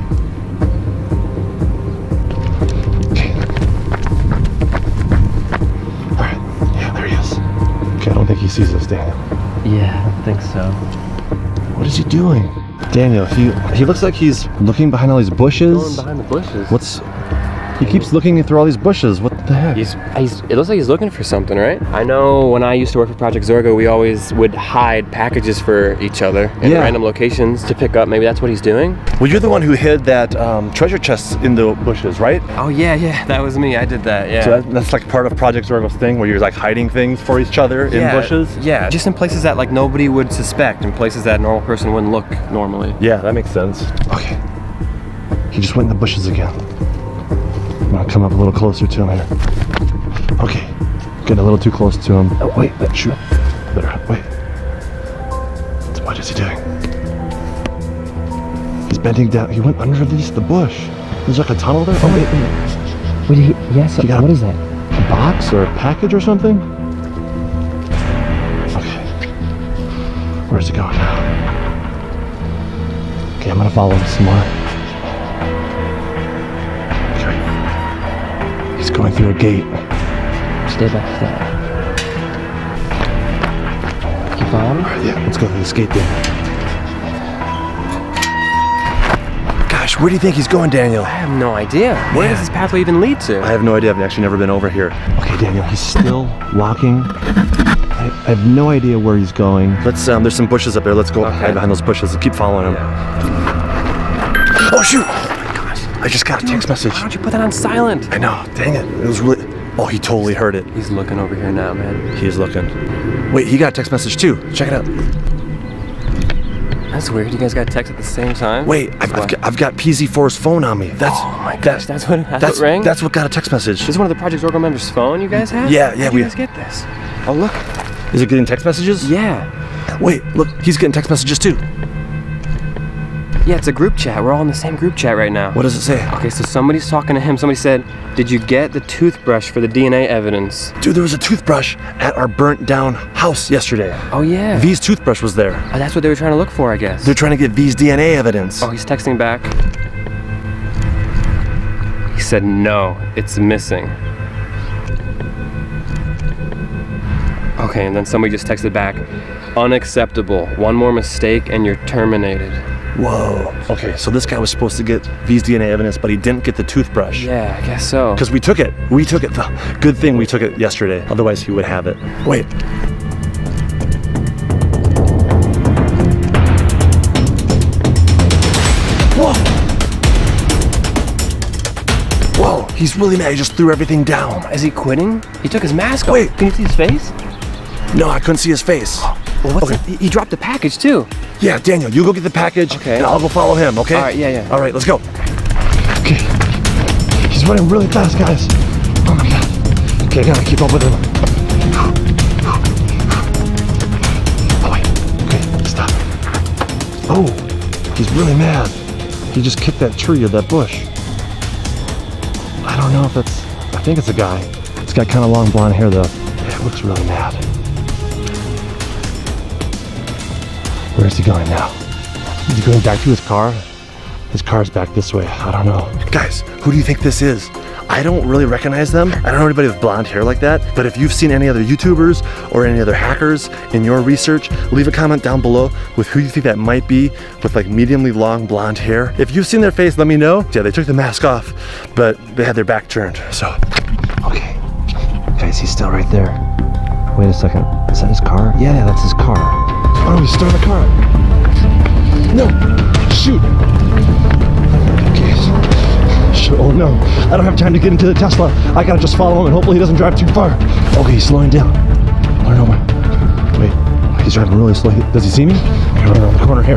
A: He sees us, Daniel.
F: Yeah, I think so.
A: What is he doing? Daniel, he he looks like he's looking behind all these bushes.
F: Going behind the bushes.
A: What's he keeps looking through all these bushes. What the heck?
F: He's, he's, it looks like he's looking for something, right? I know when I used to work for Project Zorgo, we always would hide packages for each other in
A: Yeah.
F: random locations to pick up. Maybe that's what he's doing.
A: well, you're the one who hid that um, treasure chest in the bushes, right?
F: Oh yeah, yeah, that was me. I did that. Yeah.
A: So that, that's like part of Project Zorgo's thing, where you're like hiding things for each other in
F: yeah,
A: bushes.
F: Yeah, just in places that like nobody would suspect, in places that a normal person wouldn't look normally.
A: Yeah, that makes sense. Okay. He just went in the bushes again. I'm gonna come up a little closer to him here. Okay. Getting a little too close to him. Oh, wait, shoot. Better, wait. So what is he doing? He's bending down. He went underneath the bush. There's like a tunnel there. Oh, wait, wait.
F: Wait, he, yes.
A: Got-
F: what is that?
A: A box or a package or something? Okay. Where's he going now? Okay, I'm gonna follow him some more. Going through a gate.
F: Stay back there. You follow me?
A: Alright, yeah, let's go through this gate then. Gosh, where do you think he's going, Daniel?
F: I have no idea. Where
A: Yeah.
F: does this pathway even lead to?
A: I have no idea. I've actually never been over here. Okay, Daniel, he's still walking. I, I have no idea where he's going. Let's um, there's some bushes up there. Let's go
F: Okay.
A: hide behind those bushes and keep following him. Oh shoot! I just got a text message.
F: Why don't you put that on silent?
A: I know. Dang it! It was really. Oh, he totally heard it.
F: He's looking over here now, man.
A: He is looking. Wait, he got a text message too. Check it out.
F: That's weird. You guys got text at the same time.
A: Wait, I've, I've, got, I've got PZ4's phone on me. That's
F: Oh my
A: that-
F: gosh, that's what that's,
A: that's
F: what rang.
A: that's what got a text message.
F: this is one of the Project Zorgo members' phone you guys have.
A: Yeah, yeah,
F: How'd
A: we-
F: you guys get this. Oh look.
A: Is it getting text messages?
F: Yeah.
A: Wait, look, he's getting text messages too.
F: Yeah, it's a group chat. We're all in the same group chat right now.
A: What does it say?
F: Okay, so somebody's talking to him. Somebody said, "Did you get the toothbrush for the DNA evidence?"
A: Dude, there was a toothbrush at our burnt down house yesterday.
F: Oh yeah.
A: Vy's toothbrush was there.
F: Oh, that's what they were trying to look for, I guess.
A: They're trying to get Vy's DNA evidence.
F: Oh, he's texting back. He said, "No, it's missing." Okay, and then somebody just texted back, "Unacceptable. One more mistake and you're terminated."
A: Whoa. Okay, so this guy was supposed to get Vy's DNA evidence, but he didn't get the toothbrush.
F: Yeah, I guess so.
A: Because we took it. We took it. The good thing we took it yesterday. Otherwise, he would have it. Wait. Whoa. Whoa. He's really mad. He just threw everything down.
F: Is he quitting? He took his mask off.
A: Wait.
F: Can you see his face?
A: No, I couldn't see his face.
F: Well, what's
A: Okay.
F: that? He, he dropped the package too.
A: Yeah, Daniel, you go get the package,
F: Okay.
A: and I'll go follow him, okay?
F: All right, yeah, yeah.
A: All right, let's go. Okay. He's running really fast, guys. Oh my god. Okay, I gotta keep up with him. Oh wait. Okay, stop. Oh, he's really mad. He just kicked that tree or that bush. I don't know if that's, I think it's a guy. It's got kind of long blonde hair though. Yeah, it looks really mad. Where's he going now? Is he going back to his car? His car's back this way. I don't know. Guys, who do you think this is? I don't really recognize them. I don't know anybody with blonde hair like that, but if you've seen any other YouTubers or any other hackers in your research, leave a comment down below with who you think that might be with like mediumly long blonde hair. If you've seen their face, let me know. Yeah, they took the mask off, but they had their back turned, so. Okay, guys, he's still right there. Wait a second, is that his car? Yeah, that's his car. Oh, he's still in the car. No, shoot. Okay, Oh no, I don't have time to get into the Tesla. I gotta just follow him and hopefully he doesn't drive too far. Okay, he's slowing down. Oh no, wait, he's driving really slow. Does he see me? Okay, run around the corner here.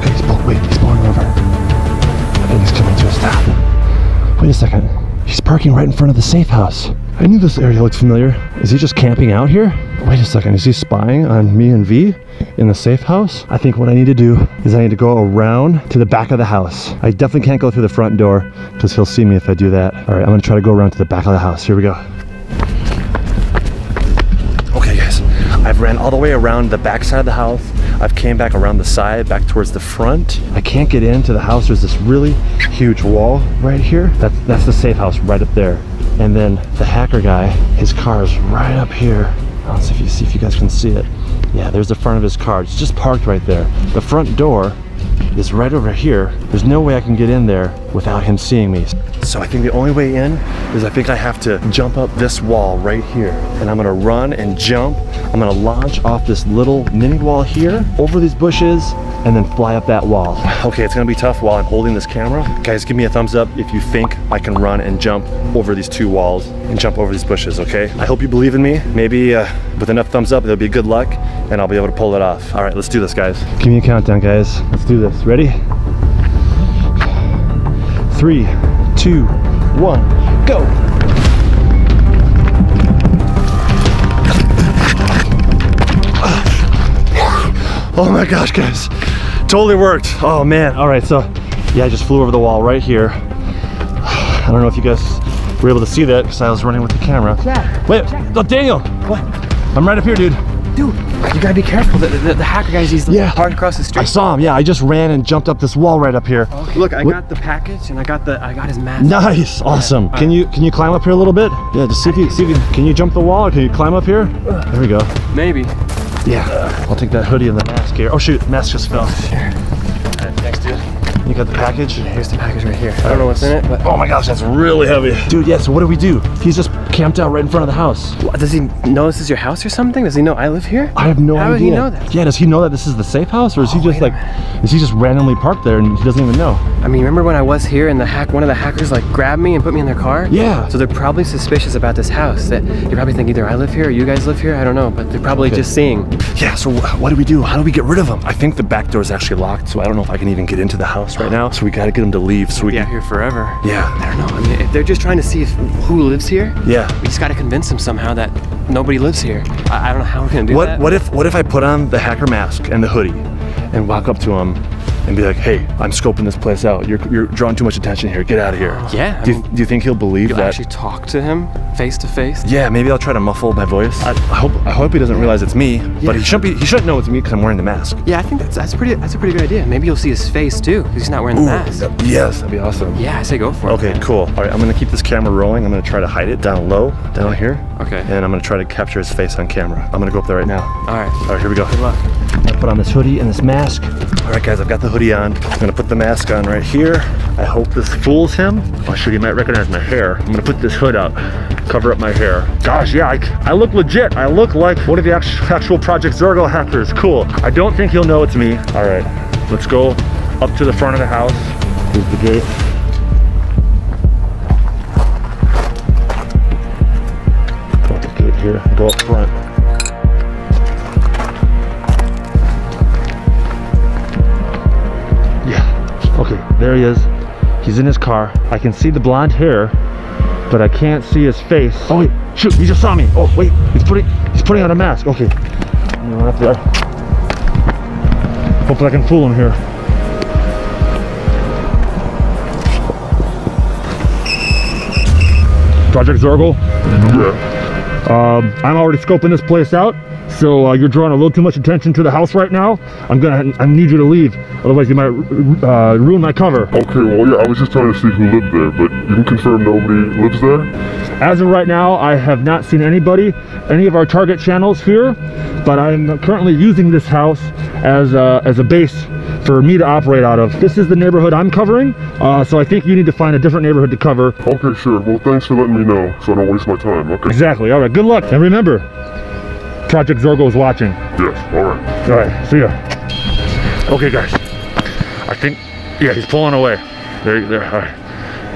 A: Okay, he's wait, he's pulling over. I think he's coming to a stop. Wait a second, he's parking right in front of the safe house. I knew this area looked familiar. Is he just camping out here? Wait a second, is he spying on me and V in the safe house? I think what I need to do is I need to go around to the back of the house. I definitely can't go through the front door because he'll see me if I do that. All right, I'm gonna try to go around to the back of the house. Here we go. Okay guys, I've ran all the way around the back side of the house. I've came back around the side, back towards the front. I can't get into the house. There's this really huge wall right here. That's, that's the safe house right up there. And then the hacker guy, his car is right up here. I'll see if you see if you guys can see it. Yeah, there's the front of his car. It's just parked right there. The front door is right over here. There's no way I can get in there without him seeing me. So I think the only way in is I think I have to jump up this wall right here. And I'm gonna run and jump. I'm gonna launch off this little mini wall here, over these bushes, and then fly up that wall. Okay, it's gonna be tough while I'm holding this camera. Guys, give me a thumbs up if you think I can run and jump over these two walls and jump over these bushes, okay? I hope you believe in me. Maybe uh, with enough thumbs up, there'll be good luck and I'll be able to pull it off. All right, let's do this, guys. Give me a countdown, guys. Let's do this. Ready? Three, two, one, go! Oh my gosh, guys. Totally worked. Oh man. All right, so yeah, I just flew over the wall right here. I don't know if you guys were able to see that because I was running with the camera. Wait, oh, Daniel.
F: What?
A: I'm right up here, dude.
F: Dude, you gotta be careful. The, the, the hacker guys, he's
A: Yeah.
F: hard across the street.
A: I saw him. Yeah, I just ran and jumped up this wall right up here.
F: Look, I
A: What-
F: got the package and I got the I got his mask.
A: Nice, awesome. Can you can you climb up here a little bit? Yeah, just see if you see if you can you jump the wall or can you climb up here? There we go.
F: Maybe.
A: Yeah, I'll take that hoodie and the mask here. Oh shoot, mask just fell.
F: Thanks, dude.
A: You got the package?
F: Here's the package right here. I don't know what's in it, but
A: Oh my gosh, that's really heavy. Dude, yeah, so what do we do? He's just camped out right in front of the house.
F: does he know this is your house or something? Does he know I live here?
A: I have no
F: How
A: idea.
F: would he know that?
A: Yeah, does he know that this is the safe house or is he
F: Oh,
A: just like is he just randomly parked there and he doesn't even know?
F: I mean, remember when I was here and the hack one of the hackers like grabbed me and put me in their car?
A: Yeah.
F: So they're probably suspicious about this house. That they probably think either I live here or you guys live here. I don't know, but they're probably
A: Okay.
F: just seeing.
A: Yeah, so what do we do? How do we get rid of him? I think the back door is actually locked, so I don't know if I can even get into the house right now. So we gotta get them to leave so we
F: Be out
A: can.
F: here forever.
A: Yeah.
F: I don't know. I mean, if they're just trying to see if who lives here,
A: Yeah.
F: we just got to convince them somehow that nobody lives here. I, I don't know how we're gonna do
A: What
F: that.
A: what if what if I put on the hacker mask and the hoodie and walk up to him and be like, "Hey, I'm scoping this place out. You're you're drawing too much attention here. Get out of here."
F: Yeah,
A: Do you, do you think he'll believe
F: You'll
A: that?
F: actually talk to him face to face?
A: yeah, maybe I'll try to muffle my voice. I, I hope I hope he doesn't realize it's me, but he shouldn't be. He shouldn't know it's me because I'm wearing the mask.
F: Yeah, I think that's that's pretty. That's a pretty good idea. Maybe you'll see his face too, because he's not wearing the mask.
A: Ooh, yes, that'd be awesome.
F: Yeah, I say go for it.
A: Okay, cool. All right, I'm gonna keep this camera rolling. I'm gonna try to hide it down low, down here.
F: Okay.
A: And I'm gonna try to capture his face on camera. I'm gonna go up there right now.
F: All right.
A: All right, here we go. Good luck. I put on this hoodie and this mask. All right, guys, I've got the hoodie on. I'm gonna put the mask on right here. I hope this fools him. Oh, shoot, he might recognize my hair. I'm gonna put this hood up, cover up my hair. Gosh, yeah, I, I look legit. I look like one of the actual, Project Zorgo hackers. Cool. I don't think he'll know it's me. All right, let's go up to the front of the house. Here's the gate here. Go up front. Okay, there he is. He's in his car. I can see the blonde hair, but I can't see his face. Oh wait, shoot, he just saw me. Oh wait, he's putting he's putting on a mask. Okay. I'm gonna have to Hopefully I can fool him here. Project Zorgo.
C: Yeah.
A: Um, I'm already scoping this place out. So uh, you're drawing a little too much attention to the house right now. I'm gonna, I need you to leave. Otherwise, you might uh, ruin my cover.
C: Okay, well, yeah, I was just trying to see who lived there, but you can confirm nobody lives there?
A: As of right now, I have not seen anybody, any of our target channels here, but I'm currently using this house as a, as a base for me to operate out of. This is the neighborhood I'm covering, uh, so I think you need to find a different neighborhood to cover.
C: Okay, sure. Well, thanks for letting me know so I don't waste my time. Okay.
A: Exactly. All right. Good luck. And remember, Project Zorgo is watching.
C: Yes, all right.
A: All right. See ya. Okay, guys. I think, yeah, he's pulling away. There, there. All right.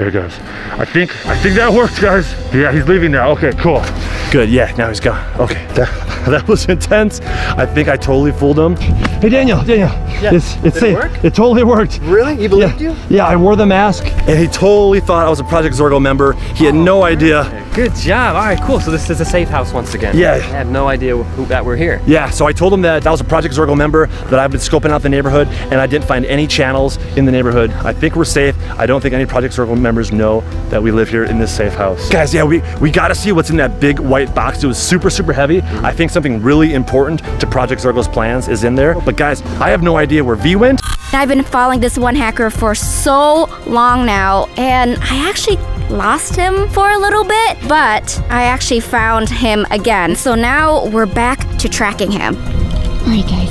A: There he goes. I think, I think that worked, guys. Yeah, he's leaving now. Okay, cool. Good. Yeah, now he's gone. Okay. That, that was intense. I think I totally fooled him. Hey, Daniel. Daniel.
F: Yeah.
A: It's, it's
F: Did it
A: safe.
F: work?
A: It totally worked.
F: Really? You believed
A: yeah.
F: you?
A: Yeah, I wore the mask, and he totally thought I was a Project Zorgo member. He had oh, no idea.
F: Good job. All right, cool. So this is a safe house once again.
A: Yeah.
F: I had no idea who, that we're here.
A: Yeah, so I told him that that was a Project Zorgo member, that I've been scoping out the neighborhood, and I didn't find any channels in the neighborhood. I think we're safe. I don't think any Project Zorgo members know that we live here in this safe house. Guys, yeah, we, we gotta see what's in that big white box. It was super, super heavy. I think something really important to Project Zorgo's plans is in there. But guys, I have no idea where Vy went.
B: I've been following this one hacker for so long now, and I actually lost him for a little bit, but I actually found him again. So now we're back to tracking him. Alright, guys,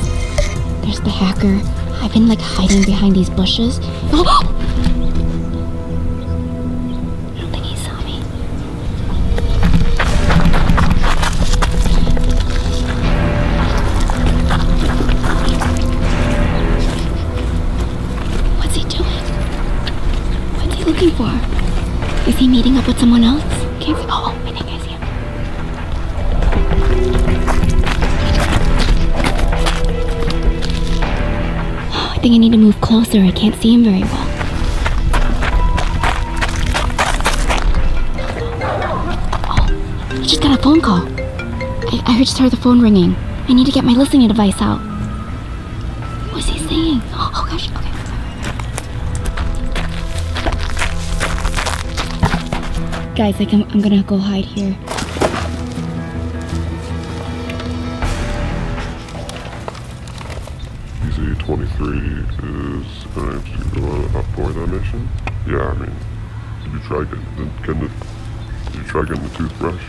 B: there's the hacker. I've been like hiding behind these bushes. looking for? Is he meeting up with someone else? Can't see. Oh, I think I see him. Oh, I think I need to move closer. I can't see him very well. Oh, I just got a phone call. I, I just heard the phone ringing. I need to get my listening device out. What's he saying? Oh gosh, Guys, like I'm, I'm gonna go hide here.
C: PZ23 is going to go up for that mission? Yeah, I mean, did you try getting the, getting the, did you try getting the toothbrush?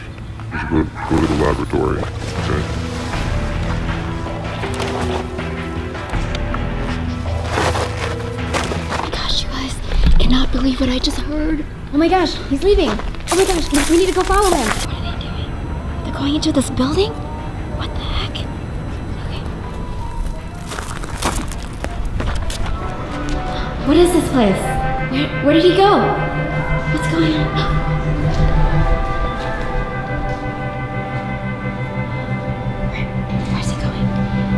C: You should go, go to the laboratory, okay?
B: Oh my gosh, you guys, I cannot believe what I just heard. Oh my gosh, he's leaving. Oh my gosh, we- need to go follow him. What are they doing? They're going into this building? What the heck? Okay. What is this place? Where, where did he go? What's going on? Where's he going?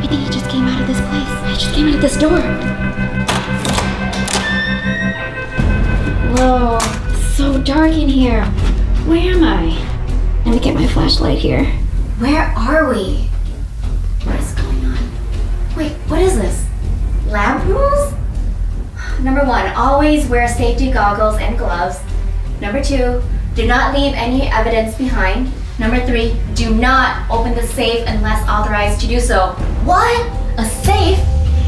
B: I think he just came out of this place. I just came out of this door. Whoa, so dark in here. Where am I? Let me get my flashlight here. Where are we? What is going on? Wait, what is this? Lab rules? Number one, always wear safety goggles and gloves. Number two, do not leave any evidence behind. Number three, do not open the safe unless authorized to do so. What? A safe?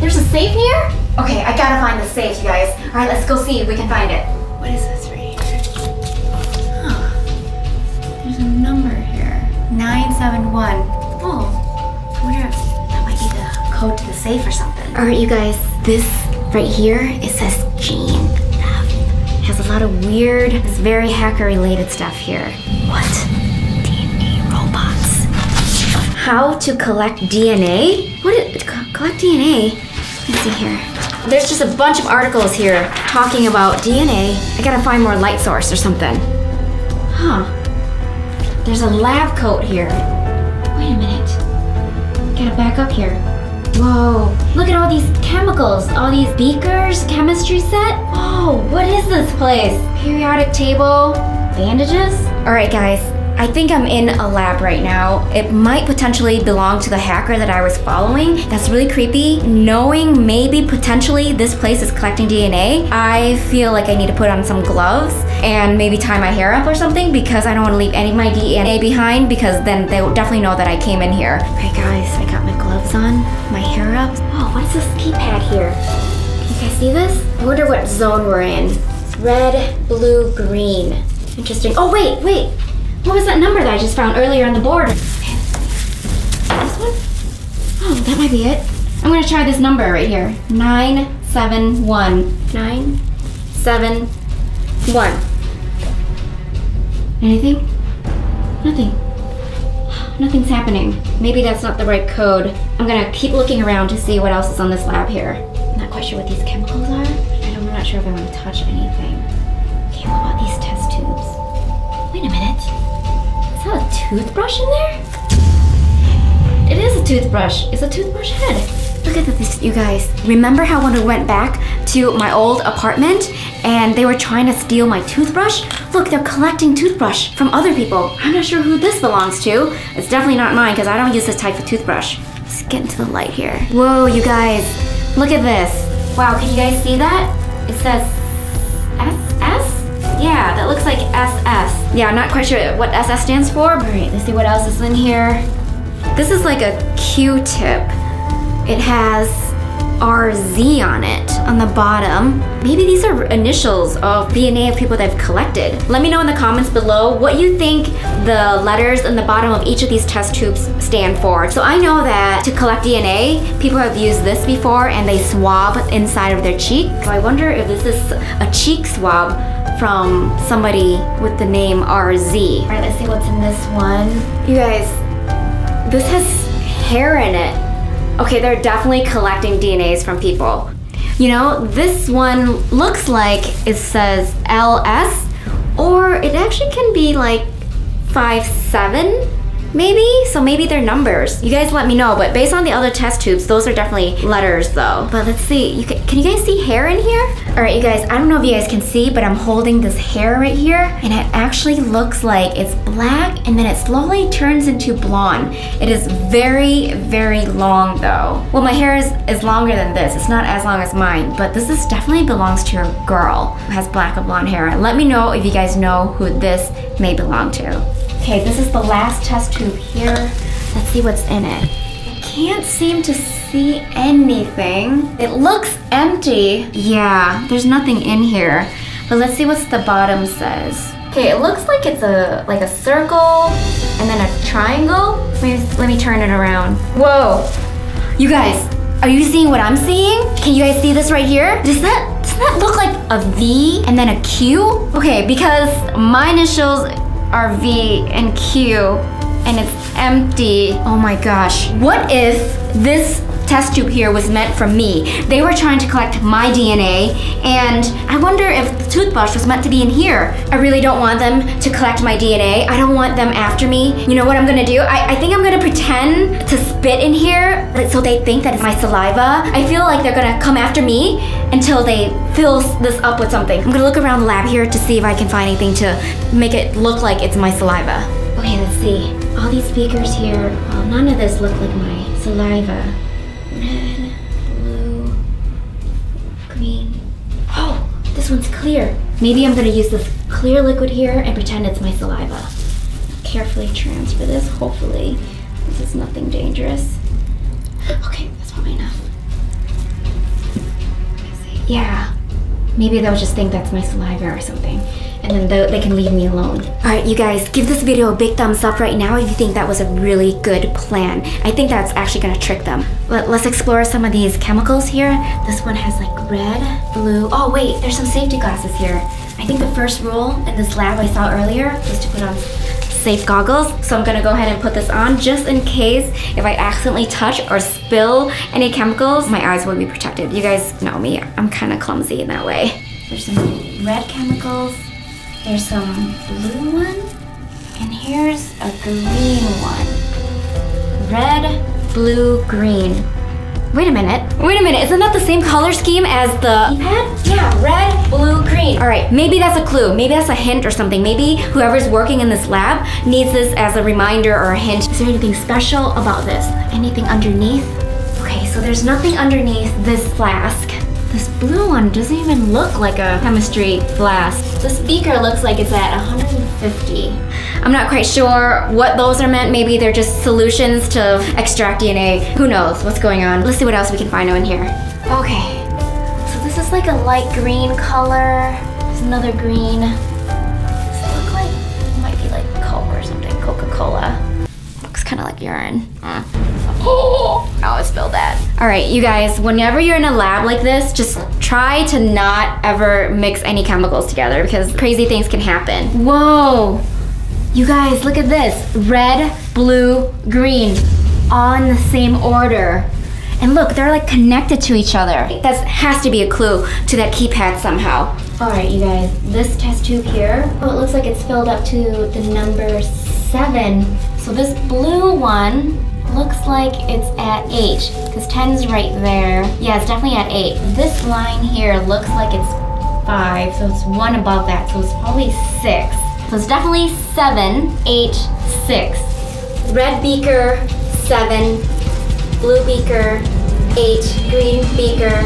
B: There's a safe here? Okay, I gotta find the safe, you guys. All right, let's go see if we can find it. 971. Oh, I wonder if that might be the code to the safe or something. All right, you guys, this right here, it says Gene. It has a lot of weird, it's very hacker related stuff here. What? DNA robots. How to collect DNA? What is, co- collect DNA? Let's see here. There's just a bunch of articles here talking about DNA. I gotta find more light source or something. Huh. There's a lab coat here. Wait a minute. Gotta back up here. Whoa, look at all these chemicals, all these beakers, chemistry set. Oh, what is this place? Periodic table, bandages? All right, guys, I think I'm in a lab right now. It might potentially belong to the hacker that I was following. That's really creepy. Knowing maybe potentially this place is collecting DNA, I feel like I need to put on some gloves and maybe tie my hair up or something because I don't want to leave any of my DNA behind because then they will definitely know that I came in here. Okay guys, I got my gloves on, my hair up. Oh, what is this keypad here? Can you guys see this? I wonder what zone we're in. Red, blue, green. Interesting. Oh wait, wait. What was that number that I just found earlier on the board? Okay, this one? Oh, that might be it. I'm gonna try this number right here. 971. 971. Anything? Nothing. Nothing's happening. Maybe that's not the right code. I'm gonna keep looking around to see what else is on this lab here. I'm not quite sure what these chemicals are. I'm not sure if I want to touch anything. Toothbrush in there? It is a toothbrush. It's a toothbrush head. Look at this, you guys. Remember how when we went back to my old apartment and they were trying to steal my toothbrush? Look, they're collecting toothbrush from other people. I'm not sure who this belongs to. It's definitely not mine because I don't use this type of toothbrush. Let's get into the light here. Whoa, you guys. Look at this. Wow, can you guys see that? It says? Yeah, that looks like SS. Yeah, I'm not quite sure what SS stands for. All right, let's see what else is in here. This is like a Q-tip. It has RZ on it on the bottom. Maybe these are initials of DNA of people that I've collected. Let me know in the comments below what you think the letters in the bottom of each of these test tubes stand for. So I know that to collect DNA, people have used this before and they swab inside of their cheek. So I wonder if this is a cheek swab from somebody with the name RZ. All right, let's see what's in this one. You guys, this has hair in it. Okay, they're definitely collecting DNAs from people. You know, this one looks like it says LS, or it actually can be like 5-7, maybe? So maybe they're numbers. You guys let me know, but based on the other test tubes, those are definitely letters though. But let's see, you can, can you guys see hair in here? All right, you guys, I don't know if you guys can see, but I'm holding this hair right here, and it actually looks like it's black, and then it slowly turns into blonde. It is very, very long though. Well, my hair is, is longer than this. It's not as long as mine, but this is definitely belongs to a girl who has black or blonde hair. Let me know if you guys know who this may belong to. Okay, this is the last test tube here. Let's see what's in it. I can't seem to see anything. It looks empty. Yeah, there's nothing in here. But let's see what the bottom says. Okay, it looks like it's a like a circle and then a triangle. Let me, let me turn it around. Whoa. You guys, are you seeing what I'm seeing? Can you guys see this right here? Does that, doesn't that look like a V and then a Q? Okay, because my initials are V and Q and it's empty. Oh my gosh. What if this test tube here was meant for me? They were trying to collect my DNA and I wonder if the toothbrush was meant to be in here. I really don't want them to collect my DNA. I don't want them after me. You know what I'm gonna do? I, I think I'm gonna pretend to spit in here so they think that it's my saliva. I feel like they're gonna come after me until they fill this up with something. I'm gonna look around the lab here to see if I can find anything to make it look like it's my saliva. Okay, let's see. All these speakers here, well, none of this look like my saliva. This one's clear. Maybe I'm gonna use this clear liquid here and pretend it's my saliva. Carefully transfer this, hopefully. This is nothing dangerous. Okay, that's probably enough. Yeah, maybe they'll just think that's my saliva or something. And then they, they can leave me alone. All right, you guys, give this video a big thumbs up right now if you think that was a really good plan. I think that's actually gonna trick them. Let, let's explore some of these chemicals here. This one has like red, blue. Oh wait, there's some safety glasses here. I think the first rule in this lab I saw earlier was to put on safe goggles. So I'm gonna go ahead and put this on just in case if I accidentally touch or spill any chemicals, my eyes will be protected. You guys know me, I'm kind of clumsy in that way. There's some red chemicals, there's some blue one, and here's a green one. Red, blue, green. Wait a minute. Wait a minute. Isn't that the same color scheme as the keypad? Yeah, red, blue, green. All right, maybe that's a clue. Maybe that's a hint or something. Maybe whoever's working in this lab needs this as a reminder or a hint. Is there anything special about this? Anything underneath? Okay, so there's nothing underneath this flask. This blue one doesn't even look like a chemistry flask. The speaker looks like it's at 150. I'm not quite sure what those are meant. Maybe they're just solutions to extract DNA. Who knows what's going on. Let's see what else we can find in here. Okay, so this is like a light green color. There's another green. Does it look like, it might be like Coke or something, Coca-Cola. Looks kind of like urine. Uh. Oh, I spilled that. All right, you guys, whenever you're in a lab like this, just try to not ever mix any chemicals together because crazy things can happen. Whoa, you guys, look at this. Red, blue, green, all in the same order. And look, they're like connected to each other. That has to be a clue to that keypad somehow. All right, you guys, this test tube here, oh, it looks like it's filled up to the number seven. So this blue one like it's at eight, because 10's right there. Yeah, it's definitely at eight. This line here looks like it's five, so it's one above that, so it's probably six. So it's definitely seven, eight, six. Red beaker, seven, blue beaker, eight, green beaker,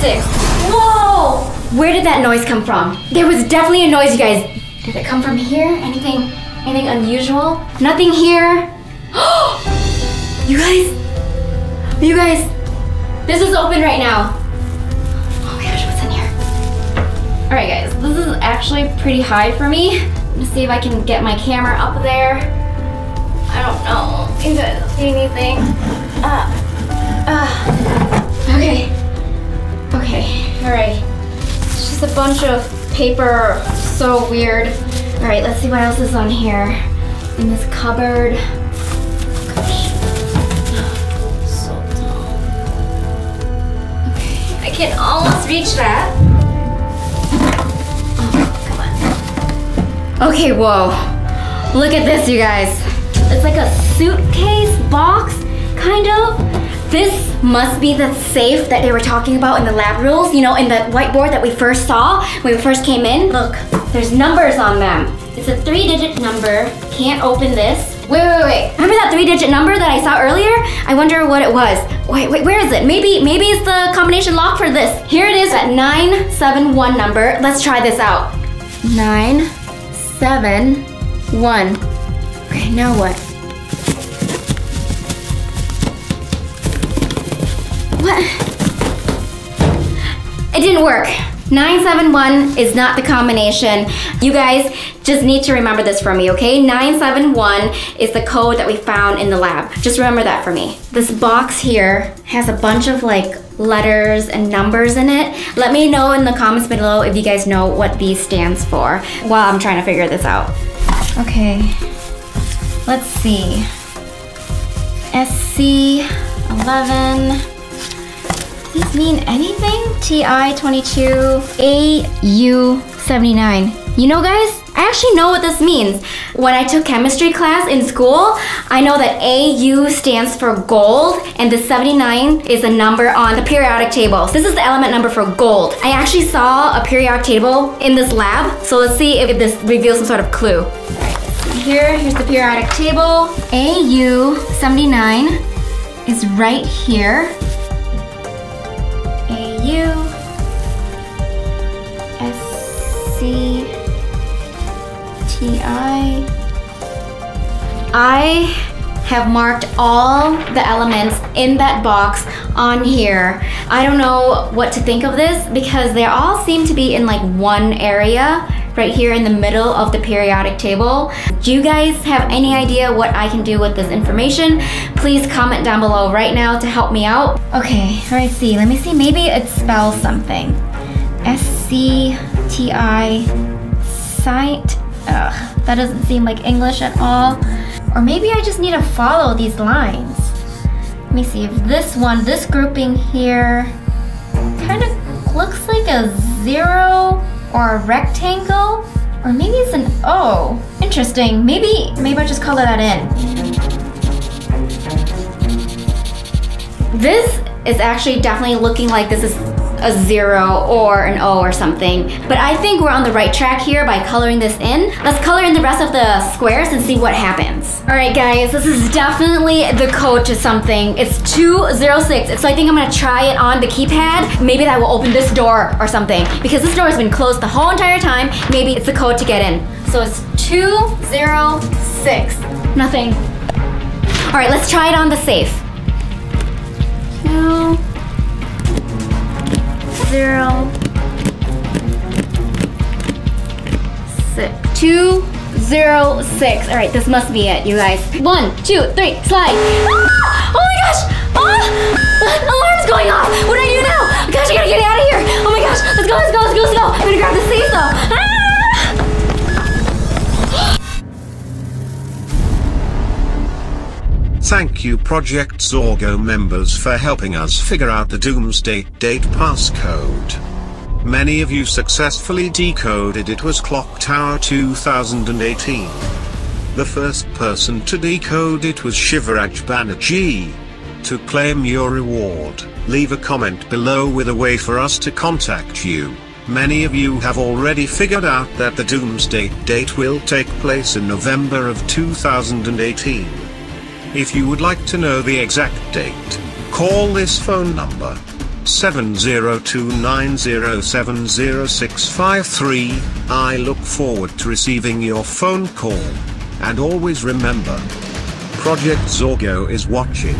B: six. Whoa! Where did that noise come from? There was definitely a noise, you guys. Did it come from here? Anything, anything unusual? Nothing here. Oh, you guys, you guys, this is open right now. Oh my gosh, what's in here? All right, guys, this is actually pretty high for me. Let's see if I can get my camera up there. I don't know. if You guys see anything? Uh, uh, okay. Okay, all right. It's just a bunch of paper, so weird. All right, let's see what else is on here. In this cupboard. Can almost reach that. Oh, come on. Okay, whoa. Look at this, you guys. It's like a suitcase box, kind of. This must be the safe that they were talking about in the lab rules, you know, in the whiteboard that we first saw when we first came in. Look, there's numbers on them. It's a three digit number. Can't open this. Wait, wait, wait. Remember that three digit number that I saw earlier? I wonder what it was. Wait, wait, where is it? Maybe, maybe it's the combination lock for this. Here it is, that 971 number. Let's try this out. 971. Okay, now what? What? It didn't work. 971 is not the combination. You guys just need to remember this for me, okay? 971 is the code that we found in the lab. Just remember that for me. This box here has a bunch of like letters and numbers in it. Let me know in the comments below if you guys know what these stands for while I'm trying to figure this out. Okay, let's see. SC11 these mean anything? TI22, AU79. You know guys, I actually know what this means. When I took chemistry class in school, I know that AU stands for gold and the 79 is a number on the periodic table. This is the element number for gold. I actually saw a periodic table in this lab, so let's see if this reveals some sort of clue. Here, here's the periodic table. AU79 is right here. U S C T I. I have marked all the elements in that box on here. I don't know what to think of this because they all seem to be in like one area right here in the middle of the periodic table. Do you guys have any idea what I can do with this information? Please comment down below right now to help me out. Okay, let's see. Let me see. Maybe it spells something. S-C-T-I site. Ugh, that doesn't seem like English at all. Or maybe I just need to follow these lines. Let me see if this one, this grouping here, kind of looks like a zero or a rectangle, or maybe it's an O. Interesting, maybe, maybe I just color that in. This is actually definitely looking like this is a zero or an O or something. But I think we're on the right track here by coloring this in. Let's color in the rest of the squares and see what happens. All right, guys, this is definitely the code to something. It's 206. So I think I'm gonna try it on the keypad. Maybe that will open this door or something because this door has been closed the whole entire time. Maybe it's the code to get in. So it's 206. Nothing. All right, let's try it on the safe. Two, zero, six. Two, zero, six. All right, this must be it, you guys. One, two, three, slide. Ah! Oh my gosh! Ah! Alarm's going off! What do I do now? Gosh, I gotta get out of here! Oh my gosh! Let's go, let's go, let's go, let's go! I'm gonna grab the though. Ah!
I: Thank you Project Zorgo members for helping us figure out the Doomsday Date passcode. Many of you successfully decoded it was Clock Tower 2018. The first person to decode it was Shivraj Banerjee. To claim your reward, leave a comment below with a way for us to contact you. Many of you have already figured out that the Doomsday Date will take place in November of 2018. If you would like to know the exact date, call this phone number 70290700653. I look forward to receiving your phone call. And always remember, Project Zorgo is watching.